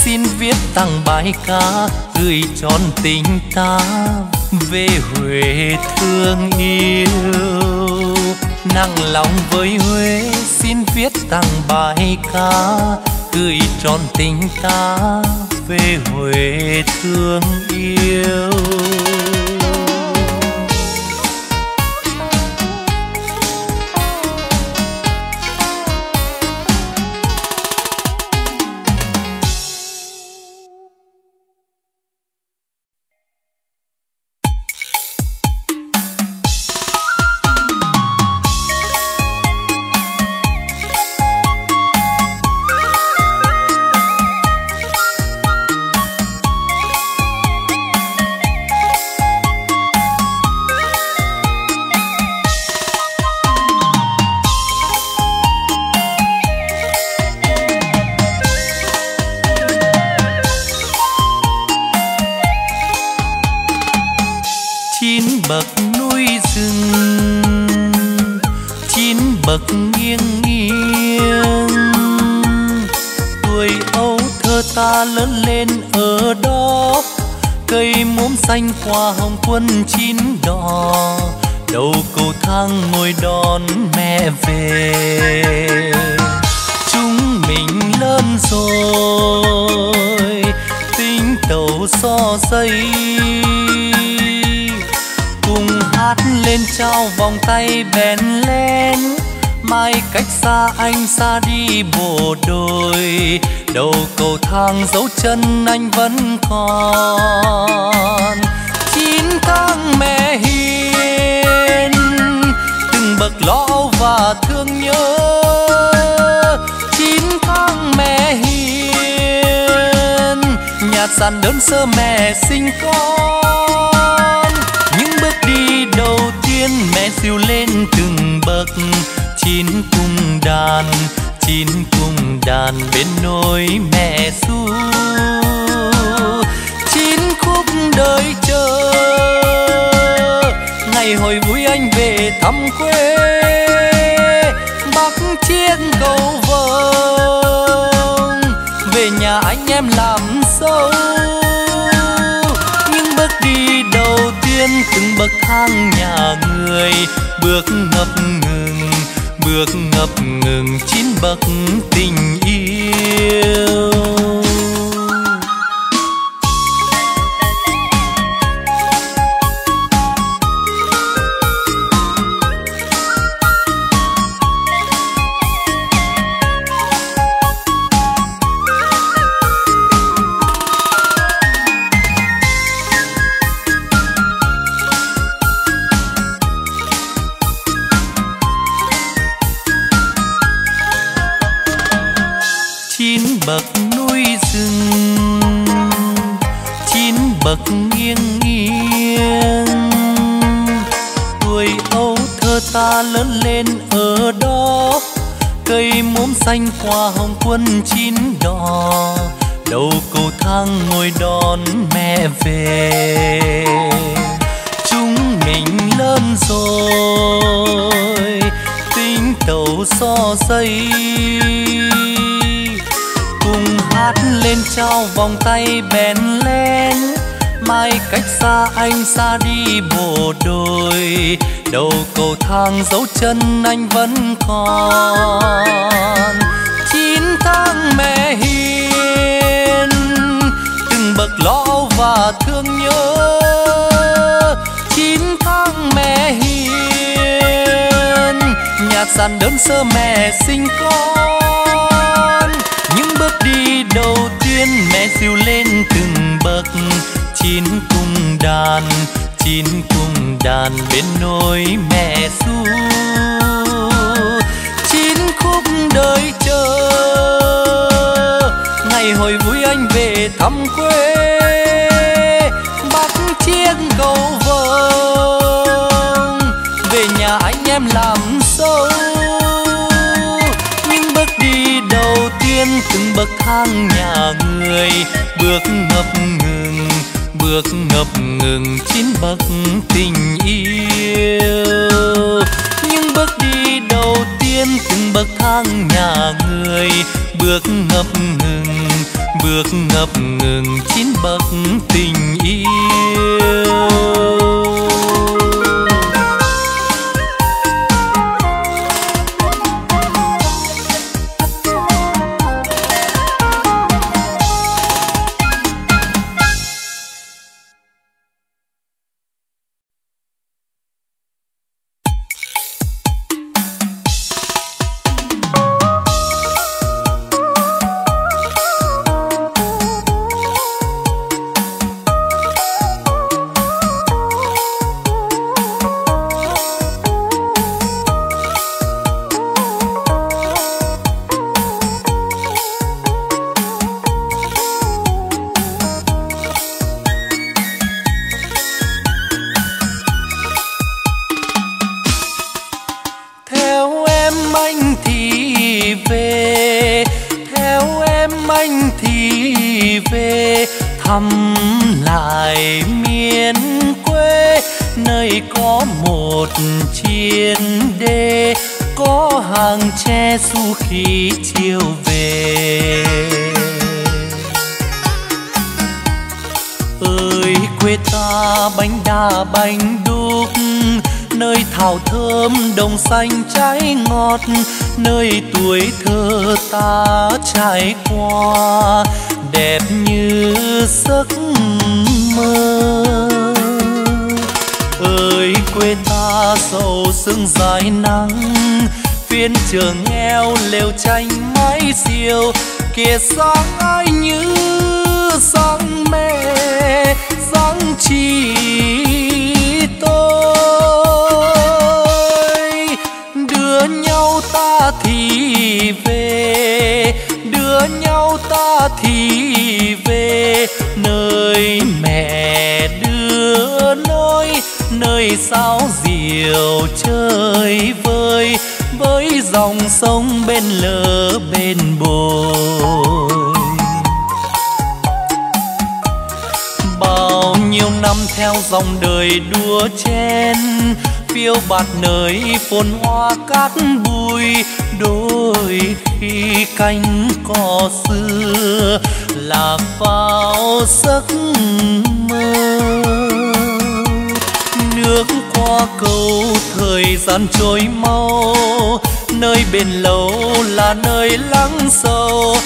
xin viết tặng bài ca gửi tròn tình ta về huế thương yêu. Nặng lòng với huế xin viết tặng bài ca gửi tròn tình ta về huế thương yêu. Hoa hồng quân chín đỏ. Đầu cầu thang ngồi đón mẹ về. Chúng mình lớn rồi, tính tàu so dây cùng hát lên trao vòng tay bèn lên. Mai cách xa anh xa đi bộ đôi. Đầu cầu thang dấu chân anh vẫn còn tháng mẹ hiền. Từng bậc lo và thương nhớ, chín tháng mẹ hiền. Nhạc sàn đơn sơ mẹ sinh con, những bước đi đầu tiên mẹ siêu lên từng bậc. Chín cung đàn, chín cung đàn bên nôi mẹ ru. Chín khúc đời chờ ngày hồi vui anh về thăm quê. Bắt chiếc cầu vồng, về nhà anh em làm sâu. Những bước đi đầu tiên, từng bậc thang nhà người. Bước ngập ngừng, bước ngập ngừng, chín bậc tình yêu. Những bước đi đầu từng bậc thang nhà người. Bước ngập ngừng, bước ngập ngừng chín bậc tình yêu. Thăm lại miền quê, nơi có một chiến đê, có hàng tre su khi chiều về. Ơi, quê ta bánh đa bánh đúc, nơi thảo thơm đồng xanh trái ngọt, nơi tuổi thơ ta trải qua đẹp như giấc mơ. Ơi, quê ta sầu sương dài nắng phiên trường nghèo lều tranh mái diều kia sáng ai như sáng mẹ, sáng chỉ tôi nơi mẹ đưa lối nơi sao diều chơi vơi. Với dòng sông bên lỡ bên bồi. Bao nhiêu năm theo dòng đời đua chen, phiêu bạt nơi phồn hoa cát bụi đôi khi cánh cỏ xưa lạc vào giấc mơ. Nước qua cầu thời gian trôi mau, nơi bên lâu là nơi lắng sâu.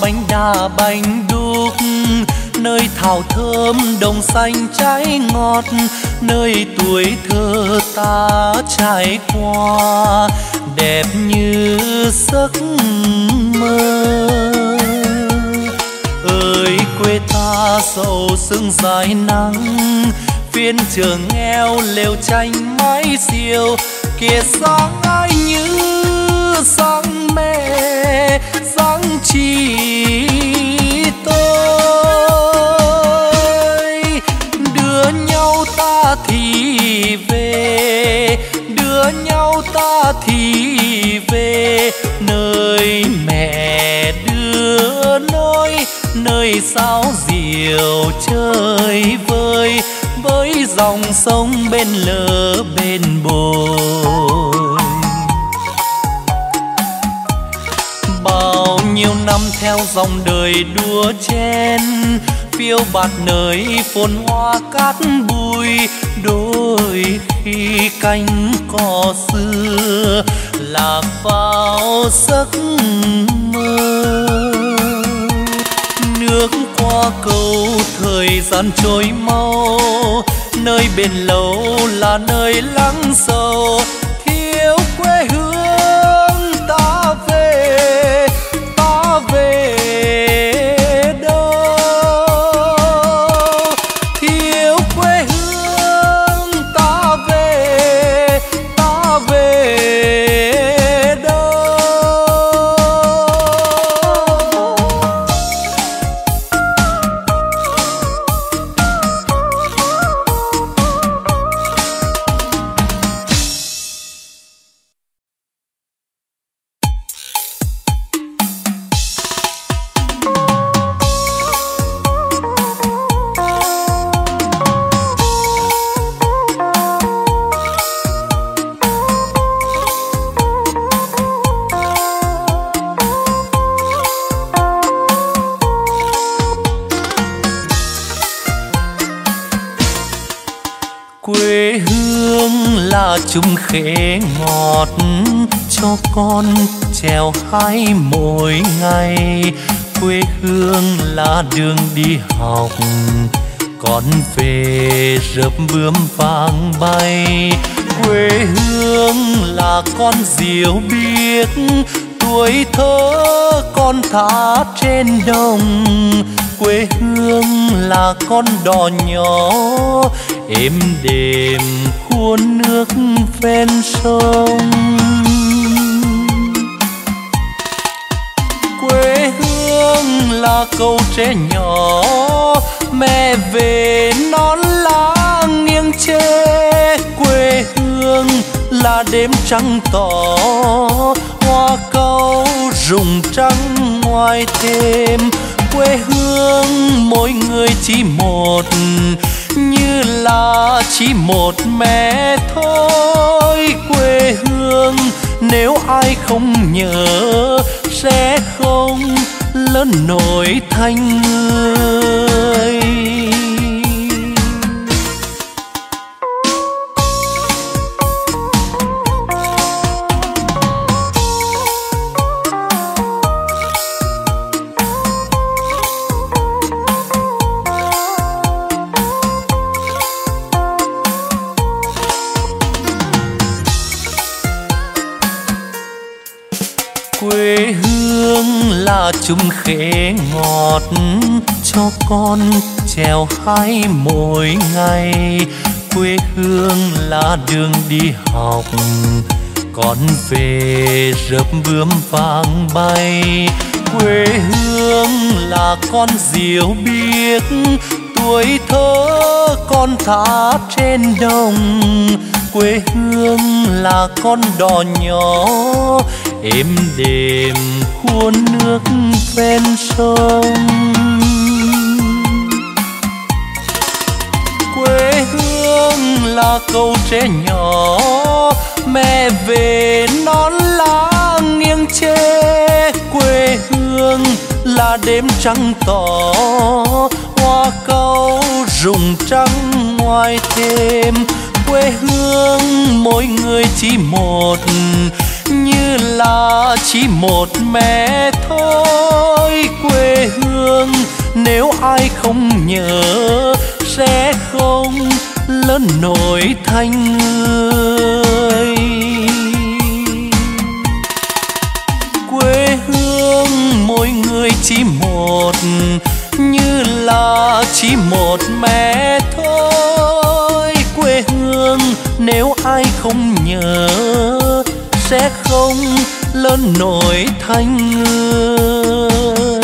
Bánh đa, bánh đúc nơi thảo thơm đồng xanh trái ngọt, nơi tuổi thơ ta trải qua. Đẹp như giấc mơ. Ơi, quê ta sầu sương dài nắng phiên trường nghèo lều tranh mái diều kia sáng ai như sáng mẹ chi tôi? Đưa nhau ta thì về, đưa nhau ta thì về. Nơi mẹ đưa nơi nơi sao diều chơi vơi. Với dòng sông bên lỡ bên bồi. Năm theo dòng đời đua chen, phiêu bạt nơi phồn hoa cát bụi, đôi khi cánh cỏ xưa lạc vào giấc mơ. Nước qua cầu thời gian trôi mau, nơi bên lâu là nơi lắng sâu con trèo hái mỗi ngày. Quê hương là đường đi học con về rớp bướm vàng bay. Quê hương là con diều biếc, tuổi thơ con thả trên đồng. Quê hương là con đò nhỏ, êm đềm khuôn nước ven sông. Là câu trẻ nhỏ. Mẹ về non lá nghiêng che quê hương là đêm trăng tỏ. Hoa câu rụng trắng ngoài thêm quê hương mỗi người chỉ một. Như là chỉ một mẹ thôi, quê hương nếu ai không nhớ sẽ không lớn nổi thành người. Hương chung khế ngọt cho con trèo hái mỗi ngày. Quê hương là đường đi học, con về rớp bướm vàng bay. Quê hương là con diều biếc, tuổi thơ con thả trên đồng. Quê hương là con đò nhỏ, êm đềm khuôn nước ven sông quê hương là câu trẻ nhỏ mẹ về non lá nghiêng che, quê hương là đêm trăng tỏ hoa câu rụng trắng ngoài thêm. quê hương mỗi người chỉ một như là chỉ một mẹ thôi. Quê hương nếu ai không nhớ sẽ không lớn nổi thành người. Quê hương mỗi người chỉ một, như là chỉ một mẹ thôi. Quê hương nếu ai không nhớ sẽ không lớn nổi thành người